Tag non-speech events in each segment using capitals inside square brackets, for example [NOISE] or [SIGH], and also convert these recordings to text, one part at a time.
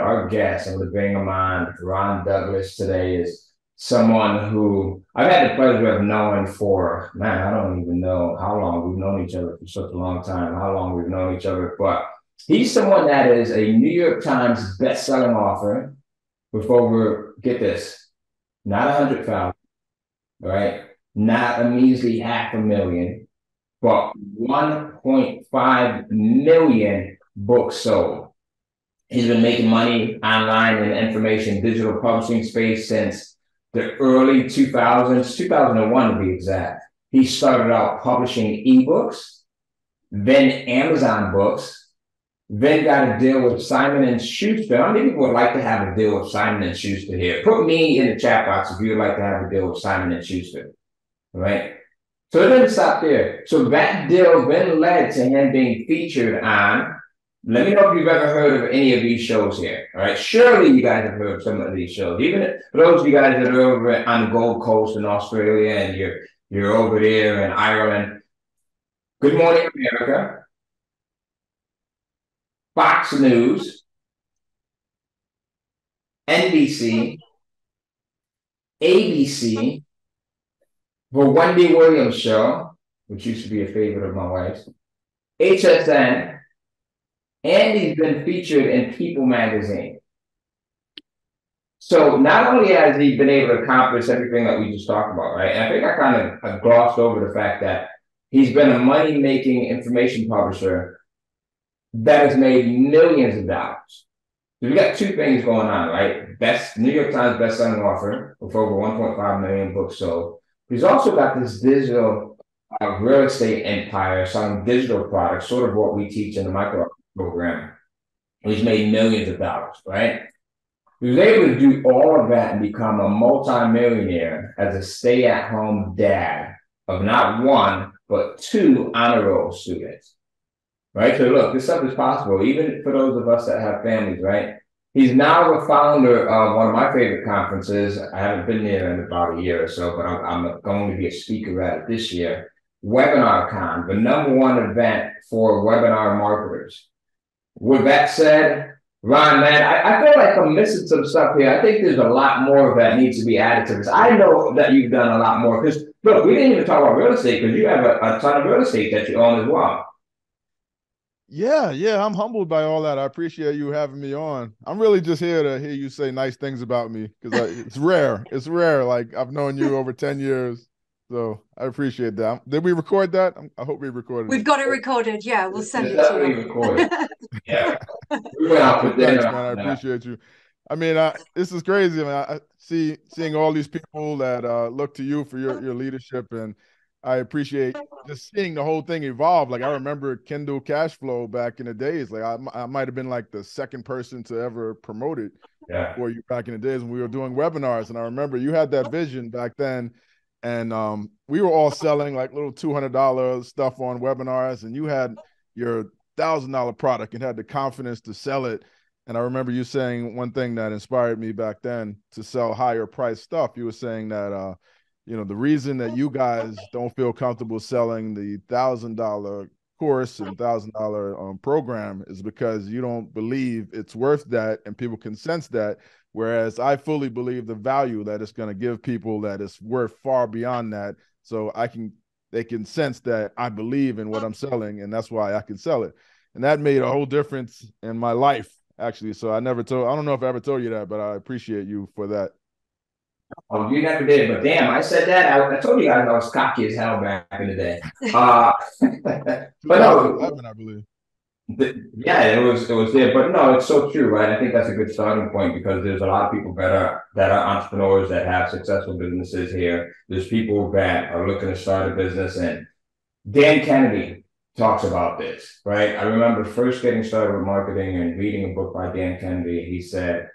our guest, I'm going to bring him on. Ron Douglas today is someone who I've had the pleasure of knowing for, man, I don't even know how long we've known each other for such a long time, how long we've known each other, but he's someone that is a New York Times best-selling author with over, get this, not a hundred thousand, right? Not a measly half a million, but 1.5 million books sold. He's been making money online in information digital publishing space since the early 2000s, 2001 to be exact. He started out publishing ebooks, then Amazon books, then got a deal with Simon and Schuster. How many people would like to have a deal with Simon and Schuster here? Put me in the chat box if you would like to have a deal with Simon and Schuster. Right? So it didn't stop there. So that deal then led to him being featured on. Let me know if you've ever heard of any of these shows here. All right. Surely you guys have heard of some of these shows. Even for those of you guys that are over on the Gold Coast in Australia and you're you're over there in Ireland. Good morning, America. Fox News, NBC, ABC, the Wendy Williams Show, which used to be a favorite of my wife's, HSN, and he's been featured in People magazine. So not only has he been able to accomplish everything that we just talked about, right? And I think I kind of glossed over the fact that he's been a money-making information publisher that has made millions of dollars. So we got two things going on, right? Best New York Times best-selling author with over 1.5 million books sold. He's also got this digital uh, real estate empire selling digital products, sort of what we teach in the micro program. He's made millions of dollars, right? He was able to do all of that and become a multimillionaire as a stay-at-home dad of not one, but two honor roll students right? So look, this stuff is possible, even for those of us that have families, right? He's now the founder of one of my favorite conferences. I haven't been there in about a year or so, but I'm, I'm going to be a speaker at it this year. WebinarCon, the number one event for webinar marketers. With that said, Ron, man, I, I, feel like I'm missing some stuff here. I think there's a lot more that needs to be added to this. I know that you've done a lot more because look, we didn't even talk about real estate because you have a, a ton of real estate that you own as well. Yeah, yeah, I'm humbled by all that. I appreciate you having me on. I'm really just here to hear you say nice things about me because it's rare. It's rare. Like I've known you over 10 years. So I appreciate that. Did we record that? I hope we recorded. We've it. got it recorded. Yeah, we'll send it to you. Recorded. [LAUGHS] yeah. Thanks, man. I appreciate you. I mean, I, this is crazy. I, mean, I see seeing all these people that uh, look to you for your, your leadership and I appreciate just seeing the whole thing evolve. Like I remember Kindle Cashflow back in the days. Like I, I might have been like the second person to ever promote it yeah. for you back in the days when we were doing webinars. And I remember you had that vision back then, and um, we were all selling like little two hundred dollars stuff on webinars, and you had your thousand dollar product and had the confidence to sell it. And I remember you saying one thing that inspired me back then to sell higher price stuff. You were saying that. Uh, you know the reason that you guys don't feel comfortable selling the thousand dollar course and thousand dollar um, program is because you don't believe it's worth that and people can sense that whereas i fully believe the value that it's going to give people that is worth far beyond that so i can they can sense that i believe in what i'm selling and that's why i can sell it and that made a whole difference in my life actually so i never told i don't know if i ever told you that but i appreciate you for that Oh, you never did, but damn, I said that. I, I told you guys I was cocky as hell back in the day. [LAUGHS] Uh, [LAUGHS] but no, I believe. The, yeah, it was it was there, but no, it's so true, right? I think that's a good starting point because there's a lot of people that are that are entrepreneurs that have successful businesses here. There's people that are looking to start a business, and Dan Kennedy talks about this, right? I remember first getting started with marketing and reading a book by Dan Kennedy. He said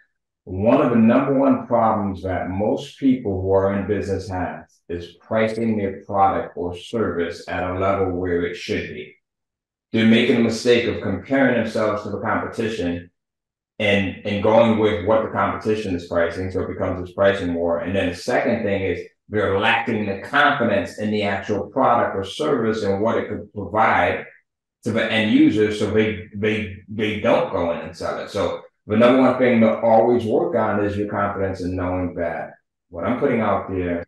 one of the number one problems that most people who are in business have is pricing their product or service at a level where it should be. They're making a mistake of comparing themselves to the competition and, and going with what the competition is pricing. So it becomes this pricing war. And then the second thing is they're lacking the confidence in the actual product or service and what it could provide to the end user. So they, they, they don't go in and sell it. So the number one thing to always work on is your confidence in knowing that what I'm putting out there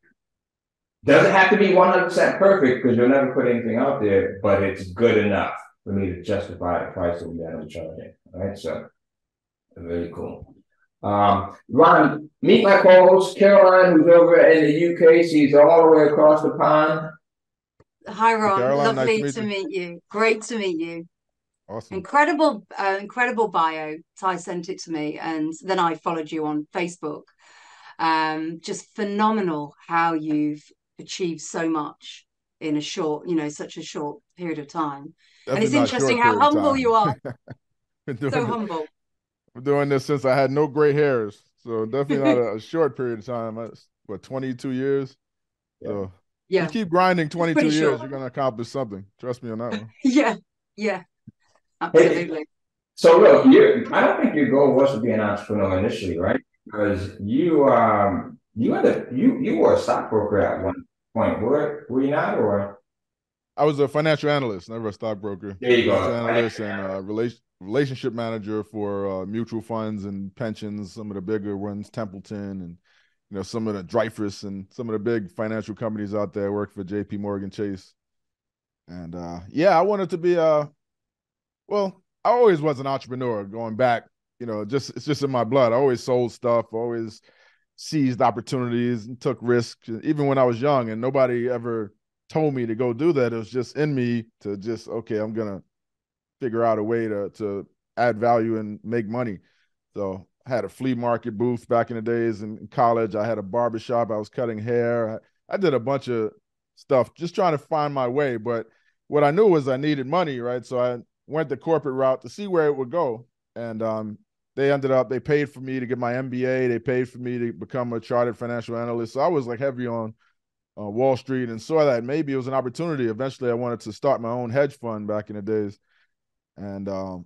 doesn't have to be 100% perfect because you'll never put anything out there, but it's good enough for me to justify the price that we got on charging. All right, so very cool. Um, Ron, meet my co-host Caroline, who's over in the UK. She's all the way across the pond. Hi, Ron. Caroline, Lovely nice to, meet, to meet you. Great to meet you. Awesome. Incredible, uh, incredible bio. Ty sent it to me, and then I followed you on Facebook. Um, just phenomenal how you've achieved so much in a short, you know, such a short period of time. Definitely and it's interesting how humble you are. [LAUGHS] so humble. I'm doing this since I had no gray hairs, so definitely not a, [LAUGHS] a short period of time. I, what 22 years. Yeah. So yeah, you keep grinding 22 years, short. you're gonna accomplish something. Trust me on that one. [LAUGHS] yeah, yeah. Absolutely. Hey, so look, you I don't think your goal was to be an entrepreneur initially, right? Because you um you had a you you were a stockbroker at one point, were were you not or I was a financial analyst, never a stockbroker. There you go. Analyst and uh, relation, relationship manager for uh, mutual funds and pensions, some of the bigger ones, Templeton and you know some of the Dreyfus and some of the big financial companies out there. Work for J.P. Morgan Chase, and uh, yeah, I wanted to be a uh, well, I always was an entrepreneur going back, you know, just it's just in my blood. I always sold stuff, always seized opportunities and took risks, even when I was young, and nobody ever told me to go do that. It was just in me to just, okay, I'm gonna figure out a way to to add value and make money. So I had a flea market booth back in the days in college. I had a barbershop. I was cutting hair. I, I did a bunch of stuff just trying to find my way. But what I knew was I needed money, right? So I went the corporate route to see where it would go. And um, they ended up, they paid for me to get my MBA. They paid for me to become a chartered financial analyst. So I was like heavy on uh, Wall Street and saw that maybe it was an opportunity. Eventually, I wanted to start my own hedge fund back in the days. And um,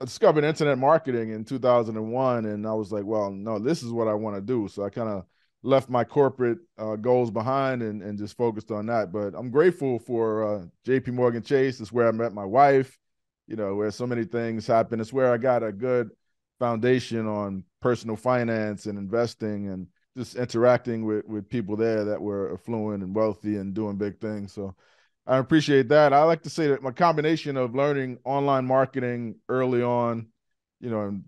I discovered internet marketing in 2001. And I was like, well, no, this is what I want to do. So I kind of left my corporate uh, goals behind and, and just focused on that. But I'm grateful for uh, JP Morgan Chase. It's where I met my wife, you know, where so many things happen. It's where I got a good foundation on personal finance and investing and just interacting with, with people there that were affluent and wealthy and doing big things. So I appreciate that. I like to say that my combination of learning online marketing early on, you know, and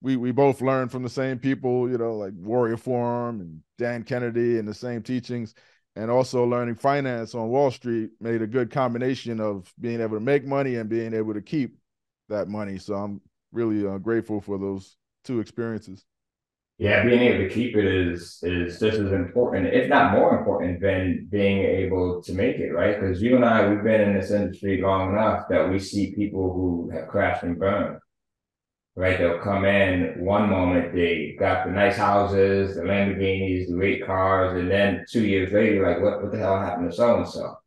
we we both learned from the same people, you know, like Warrior Forum and Dan Kennedy and the same teachings, and also learning finance on Wall Street made a good combination of being able to make money and being able to keep that money. So I'm really uh, grateful for those two experiences. Yeah, being able to keep it is is just as important, if not more important, than being able to make it, right? Because you and I, we've been in this industry long enough that we see people who have crashed and burned right? They'll come in one moment, they got the nice houses, the Lamborghinis, the great cars, and then two years later, like, what, what the hell happened to so and so?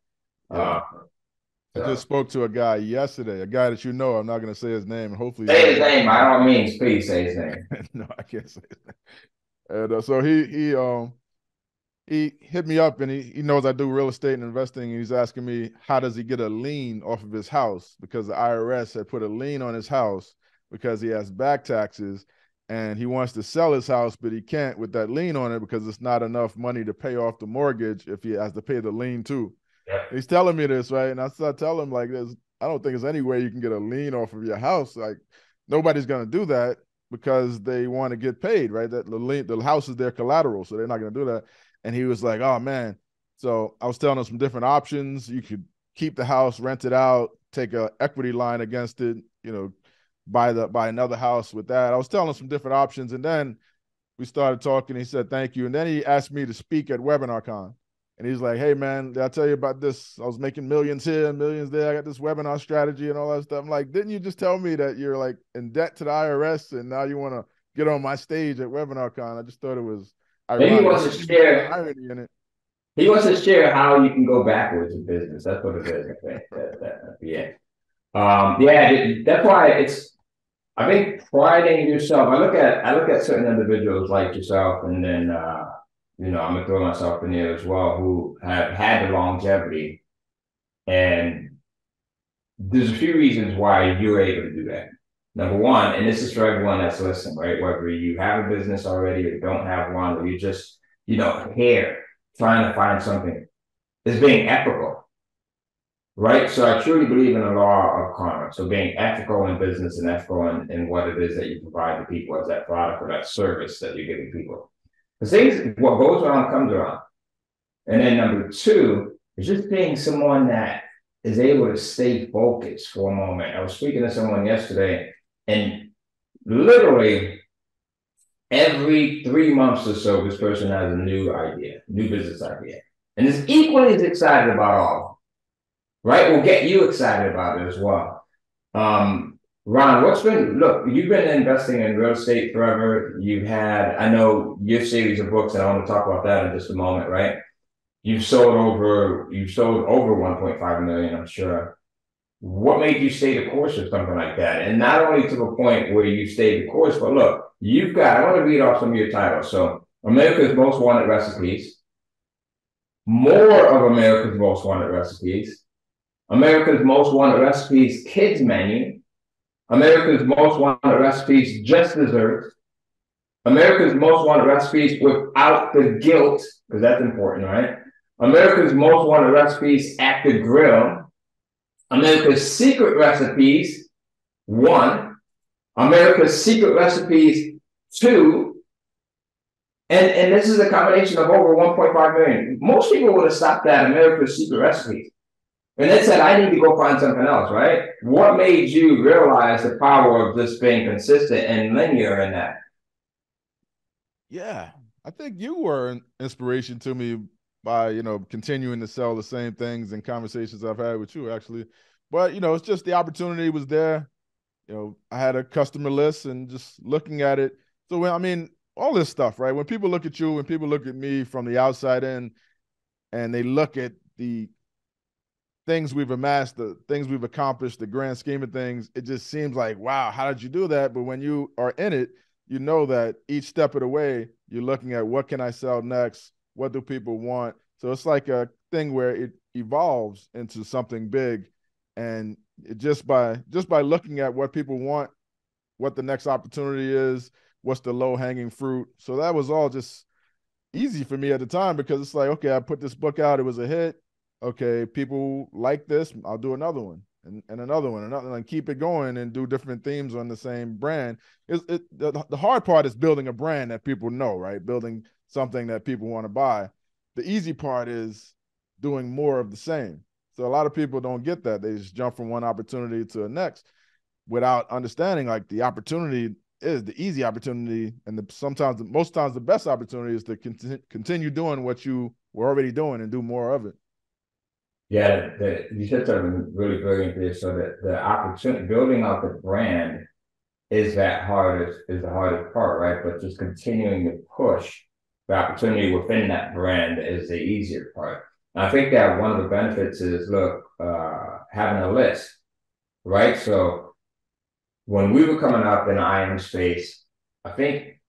I just spoke to a guy yesterday, a guy that you know. I'm not going to say his name. Hopefully, say his name. By all means, please say his name. [LAUGHS] no, I can't say his name. And uh, so he he um he hit me up and he, he knows I do real estate and investing. And he's asking me how does he get a lien off of his house because the IRS had put a lien on his house because he has back taxes and he wants to sell his house, but he can't with that lien on it because it's not enough money to pay off the mortgage if he has to pay the lien too. Yeah. He's telling me this, right? And I start telling him like this, I don't think there's any way you can get a lien off of your house. Like nobody's gonna do that because they want to get paid, right? That the lien, the house is their collateral, so they're not gonna do that. And he was like, Oh man. So I was telling him some different options. You could keep the house, rent it out, take a equity line against it, you know, buy the buy another house with that. I was telling him some different options, and then we started talking. He said thank you, and then he asked me to speak at WebinarCon. And he's like, "Hey man, did I tell you about this? I was making millions here, and millions there. I got this webinar strategy and all that stuff." I'm like, "Didn't you just tell me that you're like in debt to the IRS and now you want to get on my stage at WebinarCon?" I just thought it was. Maybe he wants to share irony in it. He wants to share how you can go backwards in business. That's what it is. Think. That, that, yeah. Um, yeah, that's why it's. I think priding yourself. I look at I look at certain individuals like yourself, and then uh, you know I'm gonna throw myself in there as well, who have had the longevity, and there's a few reasons why you're able to do that. Number one, and this is for everyone that's listening, right? Whether you have a business already or don't have one, or you just, you know, here trying to find something, is being ethical. Right. So I truly believe in the law of karma. So being ethical in business and ethical in, in what it is that you provide to people as that product or that service that you're giving people. Because things, what goes around comes around. And then number two is just being someone that is able to stay focused for a moment. I was speaking to someone yesterday, and literally every three months or so, this person has a new idea, new business idea, and is equally as excited about all. Right, will get you excited about it as well. Um, Ron, what's been look? You've been investing in real estate forever. You've had, I know, your series of books, and I want to talk about that in just a moment, right? You've sold over you've sold over 1.5 million, I'm sure. What made you stay the course or something like that? And not only to the point where you stayed the course, but look, you've got I want to read off some of your titles. So America's Most Wanted Recipes, more of America's Most Wanted Recipes, America's Most Wanted Recipes Kids Menu, America's Most Wanted Recipes Just Desserts, America's Most Wanted Recipes Without the Guilt, because that's important, right? America's Most Wanted Recipes at the Grill, America's Secret Recipes, one, America's Secret Recipes, two, and, and this is a combination of over 1.5 million. Most people would have stopped at America's Secret Recipes. And they said, I need to go find something else, right? What made you realize the power of just being consistent and linear in that? Yeah, I think you were an inspiration to me by you know continuing to sell the same things and conversations I've had with you actually. But you know, it's just the opportunity was there. You know, I had a customer list and just looking at it. So when I mean all this stuff, right? When people look at you, when people look at me from the outside in, and they look at the things we've amassed, the things we've accomplished, the grand scheme of things, it just seems like, wow, how did you do that? But when you are in it, you know that each step of the way, you're looking at what can I sell next? What do people want? So it's like a thing where it evolves into something big, and just by just by looking at what people want, what the next opportunity is, what's the low hanging fruit. So that was all just easy for me at the time because it's like, okay, I put this book out, it was a hit. Okay, people like this, I'll do another one and, and another one, another, and keep it going and do different themes on the same brand. It, it, the, the hard part is building a brand that people know, right? Building something that people want to buy. The easy part is doing more of the same. So a lot of people don't get that. They just jump from one opportunity to the next without understanding like the opportunity is the easy opportunity and the sometimes most times the best opportunity is to cont- continue doing what you were already doing and do more of it. Yeah, the, you said something really brilliant there. So that the opportunity building out the brand is that hardest is the hardest part, right? But just continuing to push the opportunity within that brand is the easier part. And I think that one of the benefits is look, uh, having a list, right? So when we were coming up in the IM space, I think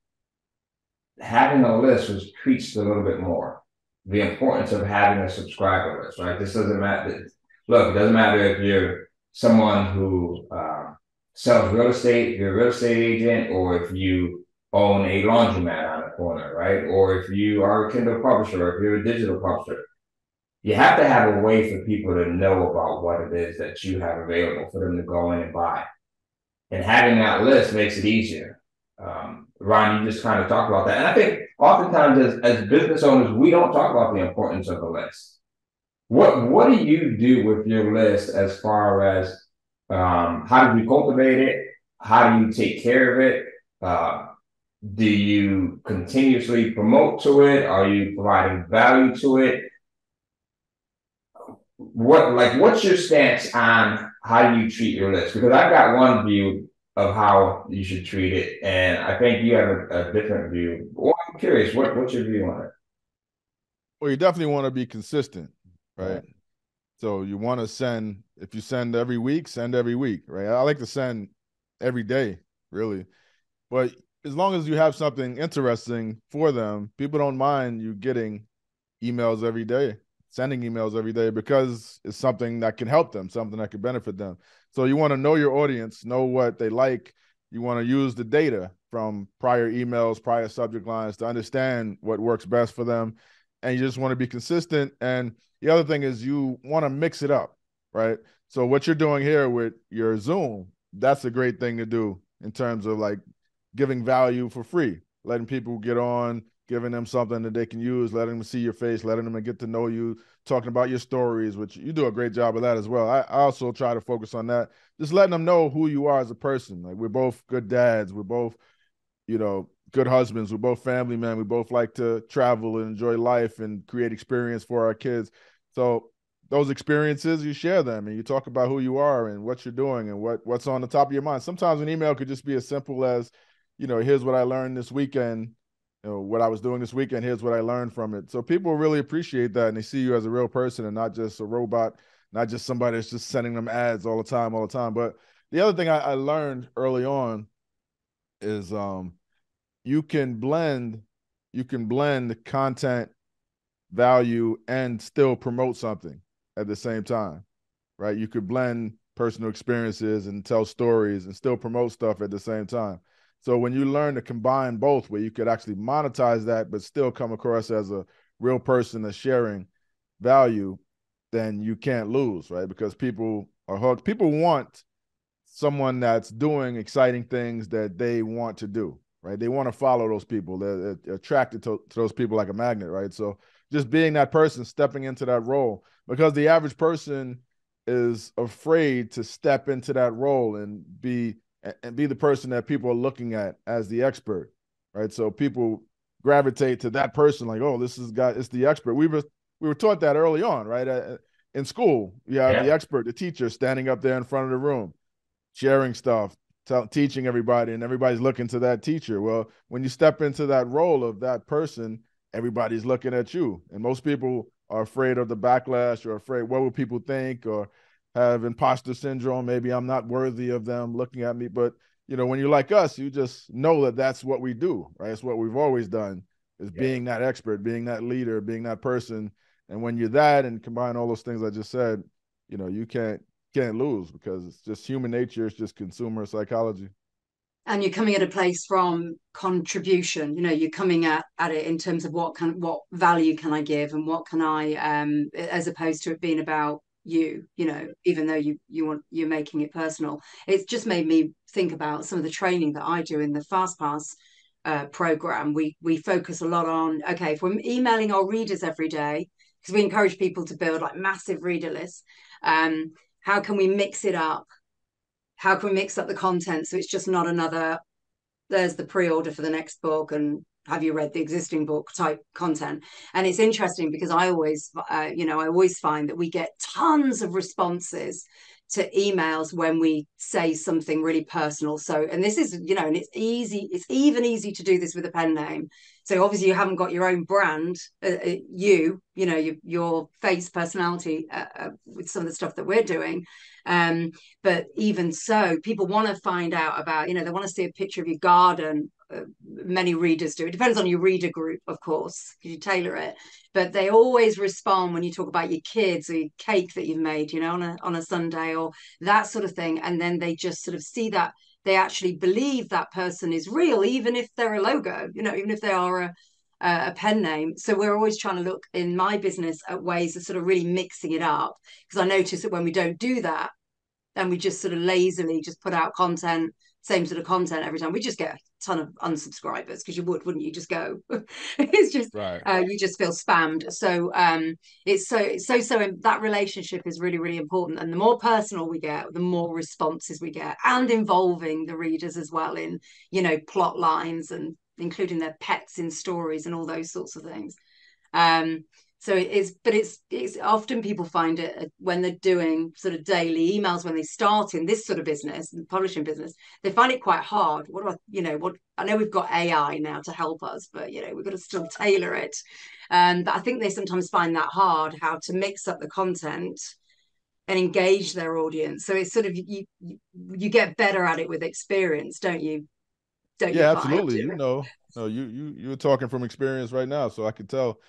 having a list was preached a little bit more. The importance of having a subscriber list, right? This doesn't matter. Look, it doesn't matter if you're someone who uh, sells real estate, if you're a real estate agent, or if you own a laundromat on a corner, right? Or if you are a Kindle publisher, or if you're a digital publisher, you have to have a way for people to know about what it is that you have available for them to go in and buy. And having that list makes it easier. Um, Ron, you just kind of talked about that. And I think oftentimes as, as business owners, we don't talk about the importance of a list. What what do you do with your list as far as um, how do you cultivate it? How do you take care of it? Uh, do you continuously promote to it? Are you providing value to it? What like what's your stance on how you treat your list? Because I've got one view of how you should treat it, and I think you have a, a different view. Well, I'm curious, what what's your view on it? Well, you definitely want to be consistent, right? right. So you want to send if you send every week, send every week, right? I like to send every day, really. But as long as you have something interesting for them, people don't mind you getting emails every day, sending emails every day because it's something that can help them, something that can benefit them. So you want to know your audience, know what they like. You want to use the data from prior emails, prior subject lines to understand what works best for them. And you just want to be consistent. And the other thing is you want to mix it up, right? So what you're doing here with your Zoom, that's a great thing to do in terms of like giving value for free, letting people get on, giving them something that they can use, letting them see your face, letting them get to know you, talking about your stories, which you do a great job of that as well. I, I also try to focus on that, just letting them know who you are as a person. Like we're both good dads, we're both, you know, good husbands, we're both family men, we both like to travel and enjoy life and create experience for our kids. So those experiences, you share them and you talk about who you are and what you're doing and what what's on the top of your mind. Sometimes an email could just be as simple as, you know, here's what I learned this weekend you know what I was doing this weekend. Here's what I learned from it. So people really appreciate that, and they see you as a real person and not just a robot, not just somebody that's just sending them ads all the time, all the time. But the other thing I, I learned early on is um, you can blend, you can blend content, value, and still promote something at the same time, right? You could blend personal experiences and tell stories and still promote stuff at the same time. So when you learn to combine both, where you could actually monetize that, but still come across as a real person that's sharing value, then you can't lose, right? Because people are hooked. People want someone that's doing exciting things that they want to do, right? They want to follow those people. They're, they're attracted to, to those people like a magnet, right? So just being that person, stepping into that role, because the average person is afraid to step into that role and be and be the person that people are looking at as the expert, right? So people gravitate to that person, like, oh, this is guy, it's the expert. We were we were taught that early on, right? Uh, in school, you have yeah. the expert, the teacher, standing up there in front of the room, sharing stuff, t- teaching everybody, and everybody's looking to that teacher. Well, when you step into that role of that person, everybody's looking at you, and most people are afraid of the backlash or afraid what will people think or have imposter syndrome. Maybe I'm not worthy of them looking at me. But you know, when you're like us, you just know that that's what we do, right? It's what we've always done is yeah. being that expert, being that leader, being that person. And when you're that and combine all those things I just said, you know, you can't can't lose because it's just human nature. It's just consumer psychology. And you're coming at a place from contribution. You know, you're coming at, at it in terms of what can what value can I give and what can I um as opposed to it being about you you know even though you you want you're making it personal. It's just made me think about some of the training that i do in the fast pass uh, program. We we focus a lot on okay if we're emailing our readers every day because we encourage people to build like massive reader lists um how can we mix it up? How can we mix up the content so it's just not another there's the pre-order for the next book and have you read the existing book type content? And it's interesting because i always uh, you know i always find that we get tons of responses to emails when we say something really personal. So and this is you know and it's easy it's even easy to do this with a pen name so obviously you haven't got your own brand uh, uh you you know your, your face personality uh, uh, with some of the stuff that we're doing um but even so people want to find out about you know they want to see a picture of your garden many readers do. It depends on your reader group, of course, because you tailor it. But they always respond when you talk about your kids or your cake that you've made, you know, on a on a Sunday or that sort of thing. And then they just sort of see that they actually believe that person is real, even if they're a logo, you know, even if they are a a pen name. So we're always trying to look in my business at ways of sort of really mixing it up. Because I notice that when we don't do that, then we just sort of lazily just put out content same sort of content every time. We just get a ton of unsubscribers because you would wouldn't you? Just go. [LAUGHS] It's just right. uh, you just feel spammed. So um it's so so so in, that relationship is really really important. And the more personal we get the more responses we get and involving the readers as well in you know plot lines and including their pets in stories and all those sorts of things. Um so it is but it's it's often people find it uh, when they're doing sort of daily emails when they start in this sort of business the publishing business they find it quite hard. What do i you know what i know we've got ai now to help us but you know we've got to still [LAUGHS] tailor it. Um, but i think they sometimes find that hard how to mix up the content and engage their audience. So it's sort of you you get better at it with experience don't you? Don't yeah you absolutely. you know no you you you're talking from experience right now so i could tell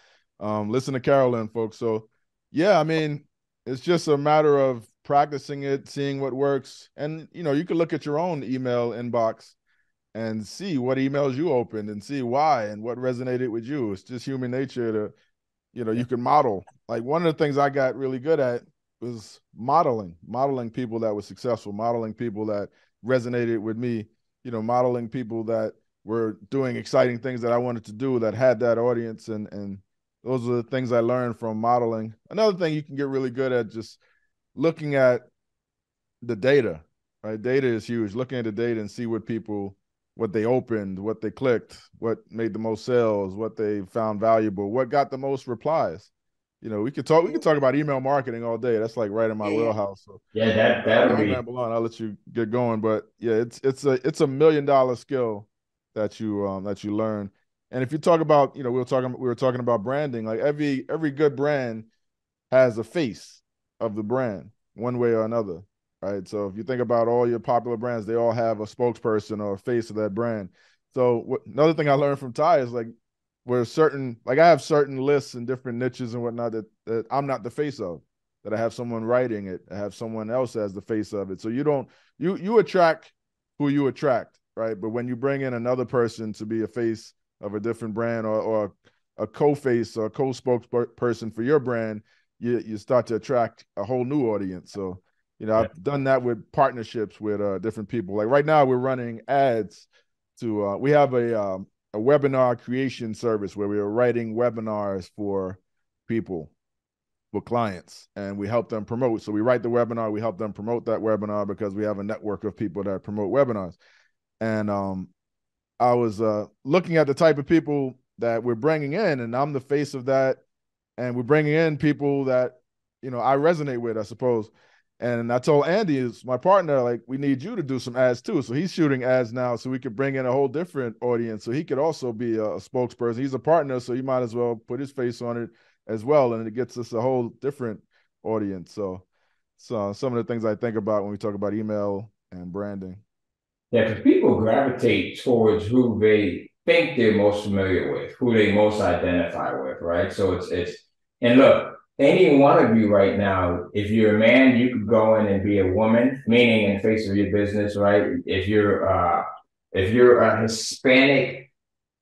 um, listen to Carolyn, folks. So, yeah, I mean, it's just a matter of practicing it, seeing what works. And you know, you can look at your own email inbox and see what emails you opened and see why and what resonated with you. It's just human nature to, you know, you can model. Like one of the things I got really good at was modeling, modeling people that were successful, modeling people that resonated with me, you know, modeling people that were doing exciting things that I wanted to do that had that audience and and those are the things I learned from modeling. Another thing you can get really good at just looking at the data, right? Data is huge. Looking at the data and see what people what they opened, what they clicked, what made the most sales, what they found valuable, what got the most replies. You know, we could talk. We could talk about email marketing all day. That's like right in my yeah. wheelhouse. So yeah, that that would be. On. I'll let you get going, but yeah, it's it's a it's a million dollar skill that you um that you learn. And if you talk about, you know, we were talking we were talking about branding. Like every every good brand has a face of the brand, one way or another right? So if you think about all your popular brands, they all have a spokesperson or a face of that brand. So what, another thing I learned from Ty is like where certain like I have certain lists and different niches and whatnot that, that I'm not the face of. That I have someone writing it, I have someone else as the face of it. So you don't you you attract who you attract, right? But when you bring in another person to be a face of a different brand or, or a co-face or co-spokesperson for your brand, you you start to attract a whole new audience. So you know, yeah. I've done that with partnerships with uh, different people. Like right now, we're running ads to. Uh, we have a um, a webinar creation service where we are writing webinars for people, for clients, and we help them promote. So we write the webinar, we help them promote that webinar because we have a network of people that promote webinars. And um, I was uh, looking at the type of people that we're bringing in, and I'm the face of that. And we're bringing in people that you know I resonate with, I suppose. And I told Andy, is my partner, like we need you to do some ads too. So he's shooting ads now, so we could bring in a whole different audience. So he could also be a, a spokesperson. He's a partner, so you might as well put his face on it as well, and it gets us a whole different audience. So, so some of the things I think about when we talk about email and branding. Yeah, because people gravitate towards who they think they're most familiar with, who they most identify with, right? So it's it's and look, any one of you right now, if you're a man, you could go in and be a woman, meaning in face of your business, right? If you're uh if you're a Hispanic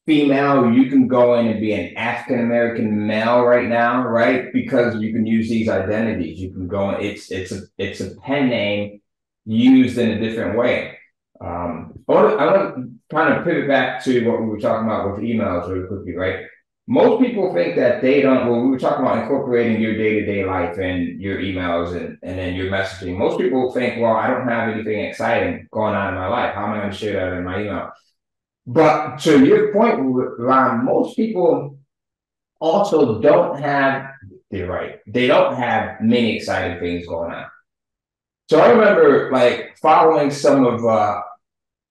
female, you can go in and be an African American male right now, right? Because you can use these identities. You can go in, it's it's a it's a pen name used in a different way. Um, I want to, I want to kind of pivot back to what we were talking about with emails really quickly, right? most people think that they don't well we were talking about incorporating your day-to-day life and your emails and, and then your messaging. Most people think well i don't have anything exciting going on in my life. How am i going to share that in my email? But to your point Ron, most people also don't have you're right they don't have many exciting things going on. So i remember like following some of uh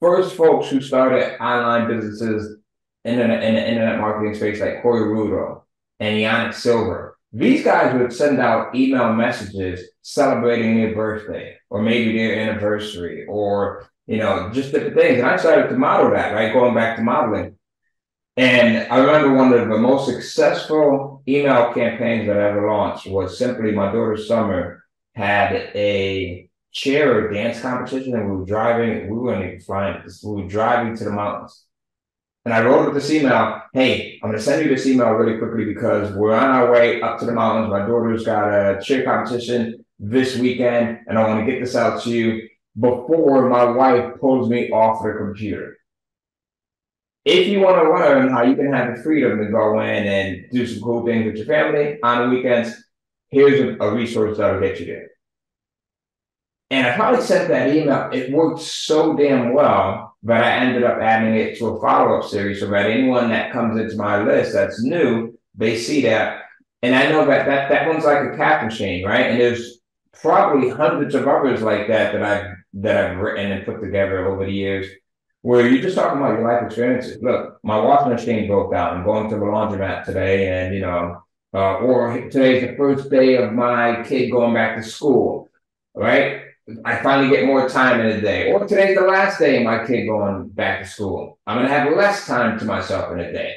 first folks who started online businesses in the internet marketing space like Corey Rudl and Yanik Silver. These guys would send out email messages celebrating their birthday or maybe their anniversary or you know just different things. And I started to model that, right? Going back to modeling. And I remember one of the most successful email campaigns that I ever launched was simply my daughter Summer had a chair dance competition and we were driving, we weren't even flying, we were driving to the mountains and I wrote with this email, hey, I'm gonna send you this email really quickly because we're on our way up to the mountains. My daughter's got a cheer competition this weekend, and I want to get this out to you before my wife pulls me off the computer. If you want to learn how you can have the freedom to go in and do some cool things with your family on the weekends, here's a, a resource that'll get you there. And I probably sent that email. It worked so damn well that I ended up adding it to a follow up series so that anyone that comes into my list that's new, they see that. And I know that that, that one's like a cap machine, right? And there's probably hundreds of others like that that I've that I've written and put together over the years where you're just talking about your life experiences. Look, my washing machine broke down. I'm going to the laundromat today, and you know, uh, or today's the first day of my kid going back to school, right? I finally get more time in a day. Or today's the last day of my kid going back to school. I'm going to have less time to myself in a day.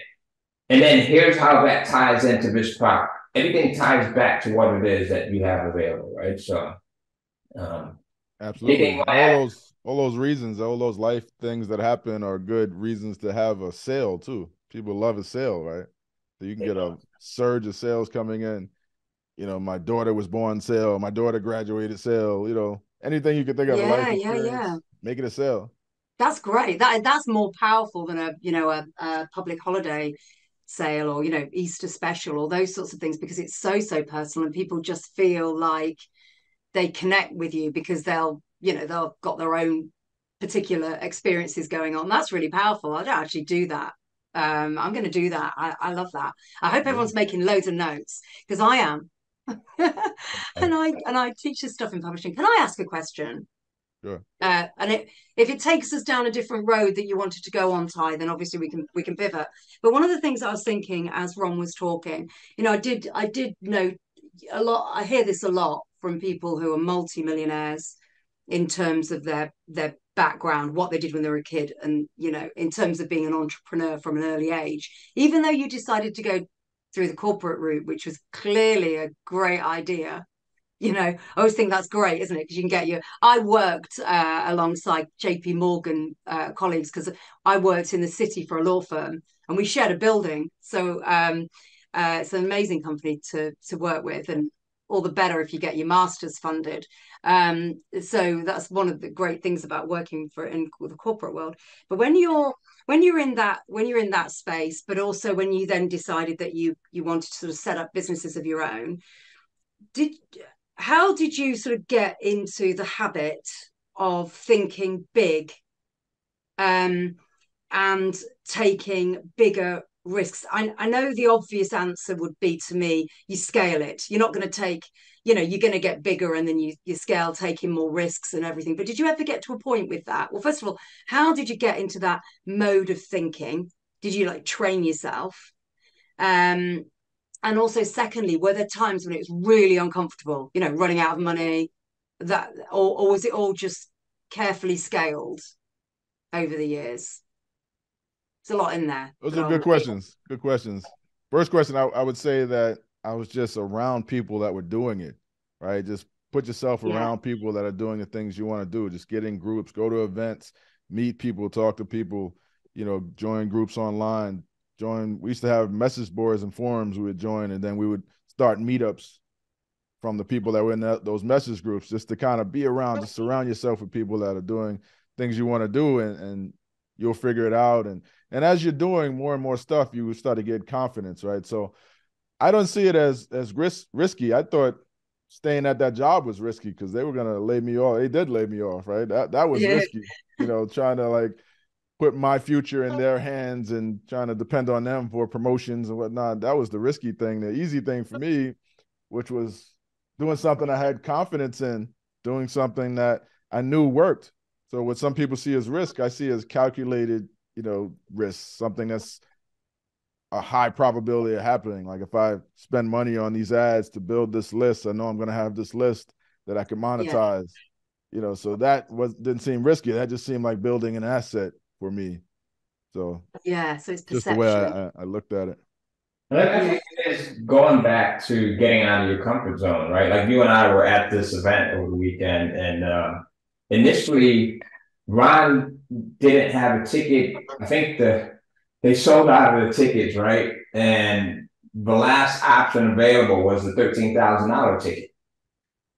And then here's how that ties into this product. Everything ties back to what it is that you have available, right? So, Um, Absolutely. All those all those reasons, all those life things that happen are good reasons to have a sale too. People love a sale, right? So you can get a surge of sales coming in. You know, my daughter was born sale, my daughter graduated sale, you know, anything you could think of. Yeah, yeah, yeah. Make it a sale. That's great. That that's more powerful than a you know a, a public holiday sale or you know Easter special or those sorts of things because it's so so personal and people just feel like they connect with you because they'll you know they'll got their own particular experiences going on. That's really powerful. I don't actually do that. Um, I'm going to do that. I, I love that. I hope everyone's making loads of notes because I am. [LAUGHS] and I and I teach this stuff in publishing. Can I ask a question? Sure. Uh, and it, if it takes us down a different road that you wanted to go on, Ty, then obviously we can we can pivot. But one of the things I was thinking as Ron was talking, you know, I did I did know a lot. I hear this a lot from people who are multimillionaires in terms of their their background, what they did when they were a kid, and you know, in terms of being an entrepreneur from an early age. Even though you decided to go through the corporate route, which was clearly a great idea, you know i always think that's great isn't it? Because you can get your i worked uh, alongside jp morgan uh, colleagues because i worked in the city for a law firm and we shared a building. So um, uh, it's an amazing company to to work with and all the better if you get your masters funded. Um, so that's one of the great things about working for in the corporate world. But when you're when you're in that when you're in that space but also when you then decided that you you wanted to sort of set up businesses of your own did how did you sort of get into the habit of thinking big um, and taking bigger risks? I, I know the obvious answer would be to me, you scale it. You're not going to take, you know, you're going to get bigger and then you, you scale taking more risks and everything. But did you ever get to a point with that? Well, first of all, how did you get into that mode of thinking? Did you like train yourself? Um, and also secondly were there times when it was really uncomfortable you know running out of money that or, or was it all just carefully scaled over the years there's a lot in there. Those are good questions. Good questions. First question I, I, would say that i was just around people that were doing it right? Just put yourself yeah. around people that are doing the things you want to do. Just get in groups go to events meet people talk to people you know join groups online. Join. We used to have message boards and forums we would join, and then we would start meetups from the people that were in that, those message groups, just to kind of be around, just surround yourself with people that are doing things you want to do, and, and you'll figure it out. And and as you're doing more and more stuff, you start to get confidence, right? So I don't see it as as risk, risky. I thought staying at that job was risky because they were gonna lay me off. They did lay me off, right? That that was yeah. risky, you know, trying to like put my future in their hands and trying to depend on them for promotions and whatnot. That was the risky thing. The easy thing for me, which was doing something I had confidence in, doing something that I knew worked. So what some people see as risk, I see as calculated, you know, risk, something that's a high probability of happening. Like if I spend money on these ads to build this list, I know I'm going to have this list that I can monetize. Yeah. You know, so that was didn't seem risky. That just seemed like building an asset for me. So yeah, so it's just the way I, I, looked at it. I think it's going back to getting out of your comfort zone, right? Like you and I were at this event over the weekend, and uh, initially Ron didn't have a ticket. I think the they sold out of the tickets, right? And the last option available was the thirteen thousand dollar ticket.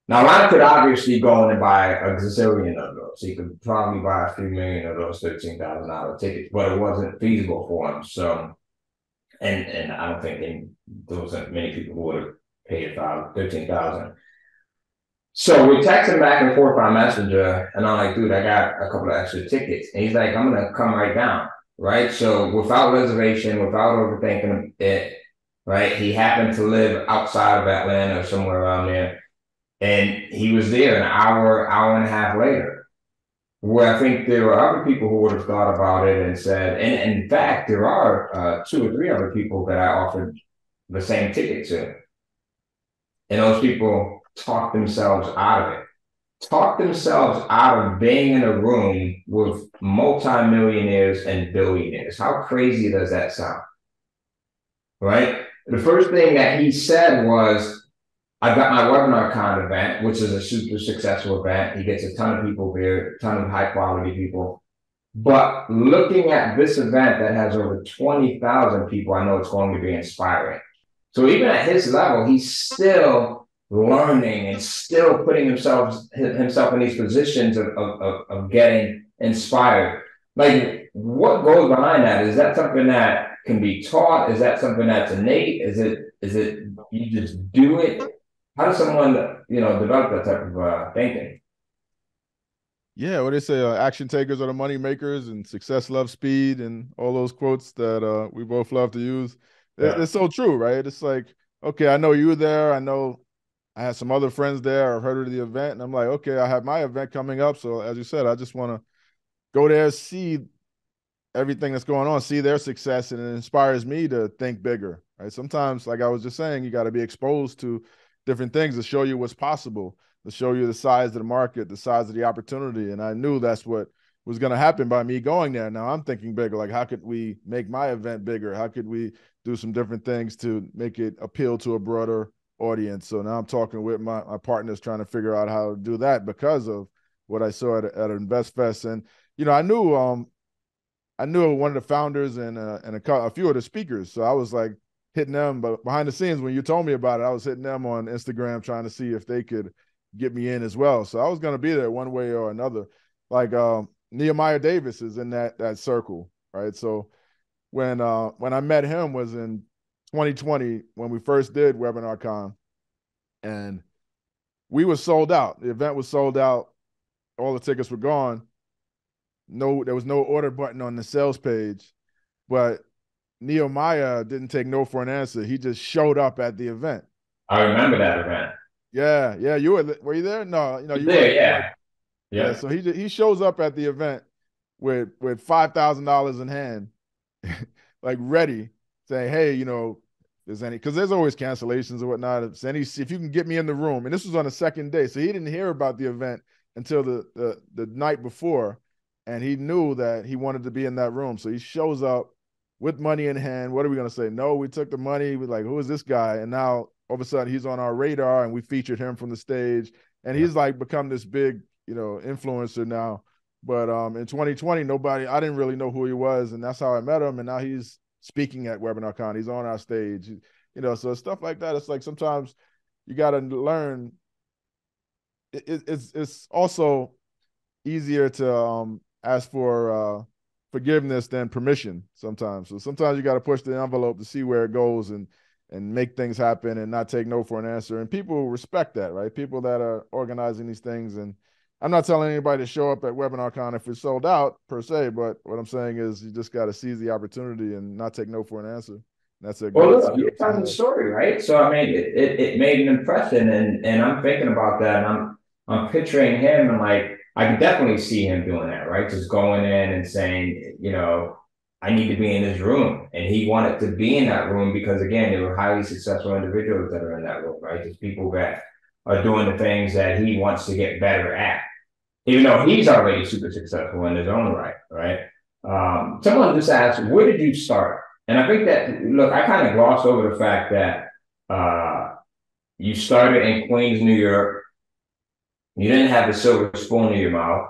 Now, Ron could obviously go in and buy a gazillion of those. He could probably buy a few million of those thirteen thousand dollar tickets, but it wasn't feasible for him. So, and and I don't think any, there wasn't many people who would have paid thirteen thousand. So we texted him back and forth on Messenger, and I'm like, dude, I got a couple of extra tickets, and he's like, I'm gonna come right down, right? So without reservation, without overthinking it, right? He happened to live outside of Atlanta or somewhere around there and he was there an hour, hour and a half later. Where I think there were other people who would have thought about it and said, and, and in fact, there are uh, two or three other people that I offered the same ticket to. And those people talked themselves out of it, Talk themselves out of being in a room with multimillionaires and billionaires. How crazy does that sound? Right? The first thing that he said was, I've got my WebinarCon kind of event, which is a super successful event. He gets a ton of people there, a ton of high quality people. But looking at this event that has over 20,000 people, I know it's going to be inspiring. So even at his level, he's still learning and still putting himself himself in these positions of, of, of getting inspired. Like what goes behind that? Is that something that can be taught? Is that something that's innate? Is it is it you just do it? How does someone you know develop that type of uh, thinking? Yeah, what they say, uh, action takers are the money makers, and success loves speed, and all those quotes that uh, we both love to use. Yeah. It's so true, right? It's like, okay, I know you were there. I know I had some other friends there. I've heard of the event, and I'm like, okay, I have my event coming up. So as you said, I just want to go there, see everything that's going on, see their success, and it inspires me to think bigger. Right? Sometimes, like I was just saying, you got to be exposed to different things to show you what's possible to show you the size of the market, the size of the opportunity. And I knew that's what was going to happen by me going there. Now I'm thinking bigger, like how could we make my event bigger? How could we do some different things to make it appeal to a broader audience? So now I'm talking with my, my partners trying to figure out how to do that because of what I saw at, at InvestFest. And, you know, I knew, um, I knew one of the founders and, uh, and a, a few of the speakers. So I was like hitting them, but behind the scenes, when you told me about it, I was hitting them on Instagram trying to see if they could get me in as well. So I was going to be there one way or another. Like um, Nehemiah Davis is in that that circle, right? So when uh, when I met him was in 2020 when we first did WebinarCon, and we were sold out. The event was sold out. All the tickets were gone. No, there was no order button on the sales page, but Nehemiah didn't take no for an answer. He just showed up at the event. I remember that event. Yeah, yeah. You were were you there? No, you know you there. Were, yeah. Like, yeah. yeah. So he he shows up at the event with with five thousand dollars in hand, [LAUGHS] like ready, saying, "Hey, you know, there's any because there's always cancellations or whatnot. If any, if you can get me in the room, and this was on the second day, so he didn't hear about the event until the the, the night before, and he knew that he wanted to be in that room, so he shows up with money in hand. What are we gonna say? No, we took the money. We're like, who is this guy? And now all of a sudden he's on our radar and we featured him from the stage and he's like become this big you know influencer now but um in 2020 nobody i didn't really know who he was and that's how i met him and now he's speaking at WebinarCon he's on our stage you know so stuff like that it's like sometimes you got to learn it, it's it's also easier to um ask for uh forgiveness than permission sometimes so sometimes you got to push the envelope to see where it goes and and make things happen and not take no for an answer. And people respect that, right? People that are organizing these things. And I'm not telling anybody to show up at WebinarCon if it's sold out per se, but what I'm saying is you just got to seize the opportunity and not take no for an answer. That's a well. Look, you're telling the story, right? So I mean, it, it, it made an impression, and and I'm thinking about that, and I'm I'm picturing him, and like I can definitely see him doing that, right? Just going in and saying, you know, I need to be in this room. And he wanted to be in that room because, again, there were highly successful individuals that are in that room, right? There's people that are doing the things that he wants to get better at, even though he's already super successful in his own right, right? Um, someone just asked, where did you start? And I think that, look, I kind of glossed over the fact that uh, you started in Queens, New York. You didn't have the silver spoon in your mouth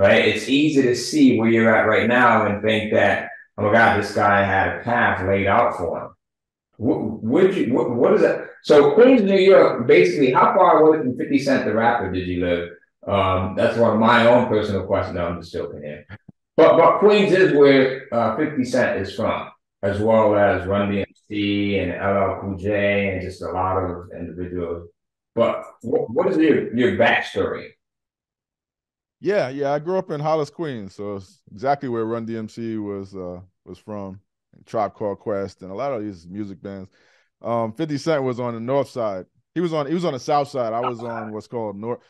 right? It's easy to see where you're at right now and think that, oh my God, this guy had a path laid out for him. What, you, what, what is that? So Queens, New York, basically, how far away from 50 Cent the rapper did you live? Um, that's one of my own personal questions. No, I'm just joking here. But, but Queens is where uh, 50 Cent is from, as well as Run DMC and LL Cool J and just a lot of individuals. But what, what is your, your backstory? Yeah, yeah. I grew up in Hollis, Queens, so it's exactly where Run DMC was uh, was from. Tribe Called Quest and a lot of these music bands. Um, 50 Cent was on the north side. He was on he was on the south side. I was on what's called north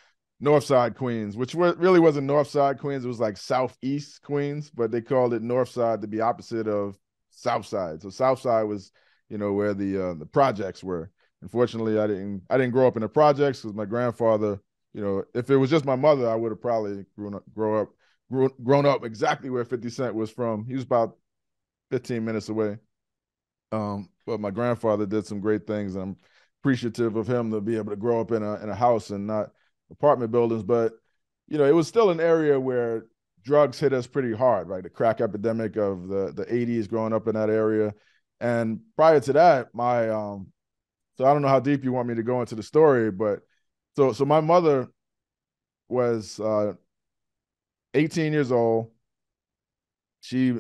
north side Queens, which really wasn't north side Queens. It was like southeast Queens, but they called it north side to be opposite of south side. So south side was, you know, where the uh, the projects were. Unfortunately, I didn't I didn't grow up in the projects because my grandfather you know, if it was just my mother, I would have probably grown up, grow up, grew, grown up exactly where 50 Cent was from. He was about 15 minutes away. Um, but my grandfather did some great things. I'm appreciative of him to be able to grow up in a in a house and not apartment buildings. But you know, it was still an area where drugs hit us pretty hard, right? The crack epidemic of the the 80s, growing up in that area, and prior to that, my um, so I don't know how deep you want me to go into the story, but so so my mother was uh 18 years old. She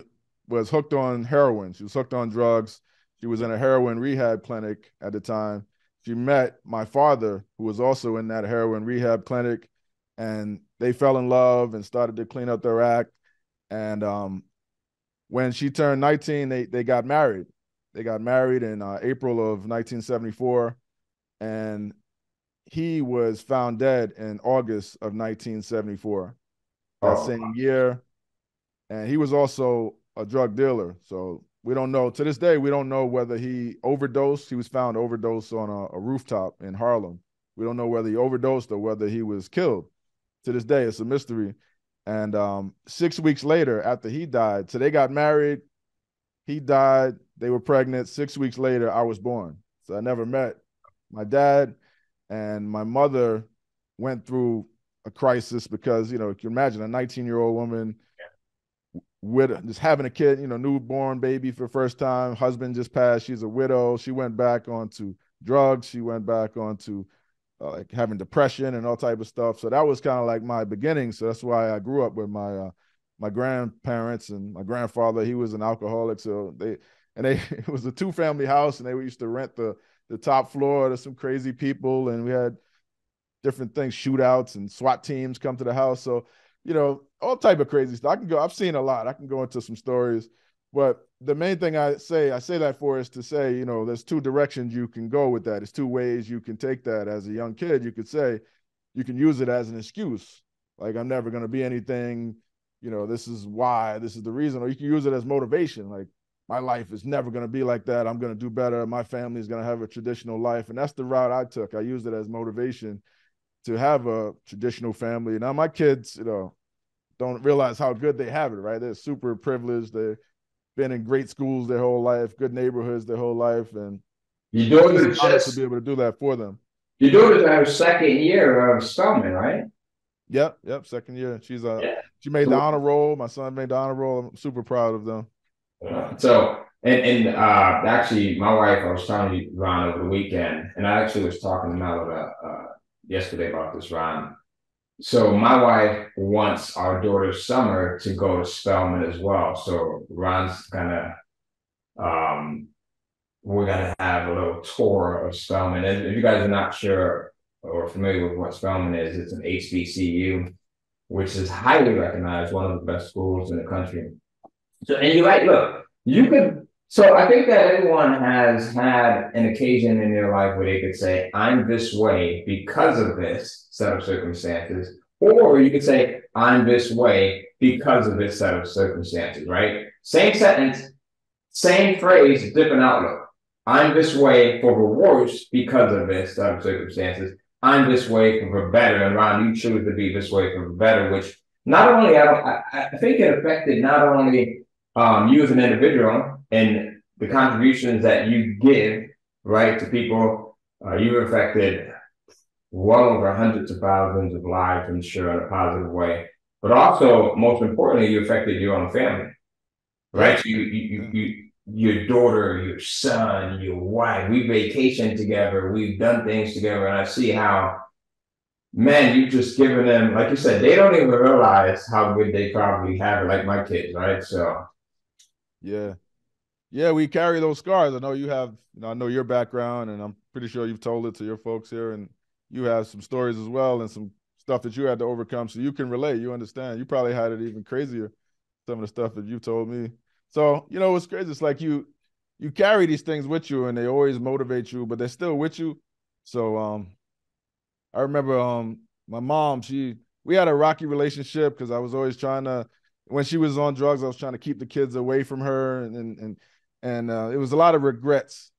was hooked on heroin. She was hooked on drugs. She was in a heroin rehab clinic at the time. She met my father, who was also in that heroin rehab clinic, and they fell in love and started to clean up their act. And um, when she turned 19, they they got married. They got married in uh, April of 1974, and he was found dead in August of 1974 that oh. same year. And he was also a drug dealer. So we don't know to this day, we don't know whether he overdosed. He was found overdosed on a, a rooftop in Harlem. We don't know whether he overdosed or whether he was killed. To this day, it's a mystery. And um, six weeks later, after he died, so they got married. He died. They were pregnant. Six weeks later, I was born. So I never met my dad, and my mother went through a crisis because you know you imagine a 19 year old woman. With just having a kid, you know, newborn baby for the first time. Husband just passed. She's a widow. She went back onto drugs. She went back onto uh, like having depression and all type of stuff. So that was kind of like my beginning. So that's why I grew up with my uh, my grandparents and my grandfather. He was an alcoholic. So they and they [LAUGHS] it was a two family house, and they used to rent the the top floor to some crazy people, and we had different things, shootouts and SWAT teams come to the house. So, you know, all type of crazy stuff. I can go, I've seen a lot. I can go into some stories. But the main thing I say, I say that for is to say, you know, there's two directions you can go with that. There's two ways you can take that as a young kid. You could say, you can use it as an excuse. Like, I'm never going to be anything, you know, this is why, this is the reason. Or you can use it as motivation. Like, my life is never going to be like that. I'm going to do better. My family is going to have a traditional life. And that's the route I took. I used it as motivation to have a traditional family. Now my kids, you know, don't realize how good they have it, right? They're super privileged. They've been in great schools their whole life, good neighborhoods their whole life, and you do it just to be able to do that for them. You do it our second year of Spelman, right? Yep, yep, second year. She's uh yeah. she made the honor roll. My son made the honor roll. I'm super proud of them. Uh, so and and uh actually my wife, I was telling you Ron over the weekend, and I actually was talking to Melody uh, yesterday about this, Ron. So my wife wants our daughter Summer to go to Spelman as well. So Ron's gonna um we're gonna have a little tour of Spelman. And if you guys are not sure or familiar with what Spelman is, it's an HBCU, which is highly recognized, one of the best schools in the country. So and you're right, look, you could so I think that everyone has had an occasion in their life where they could say, I'm this way because of this set of circumstances. Or you could say, I'm this way because of this set of circumstances, right? Same sentence, same phrase, different outlook. I'm this way for the worse because of this set of circumstances. I'm this way for the better. And Ron, you choose to be this way for the better, which not only, I, I think it affected not only um, you as an individual, and the contributions that you give, right, to people, uh, you've affected well over hundreds of thousands of lives, I'm sure, in a positive way. But also, most importantly, you affected your own family, right? You, you, you, you, your daughter, your son, your wife. We vacationed together. We've done things together, and I see how, man, you've just given them, like you said, they don't even realize how good they probably have it, like my kids, right? So, yeah, yeah, we carry those scars. I know you have, you know, I know your background, and I'm pretty sure you've told it to your folks here, and you have some stories as well, and some stuff that you had to overcome. So you can relate. You understand. You probably had it even crazier. Some of the stuff that you told me. So you know, it's crazy. It's like you you carry these things with you, and they always motivate you, but they're still with you. So um, I remember um my mom. She we had a rocky relationship because I was always trying to when she was on drugs, I was trying to keep the kids away from her, and and, and and uh, it was a lot of regrets,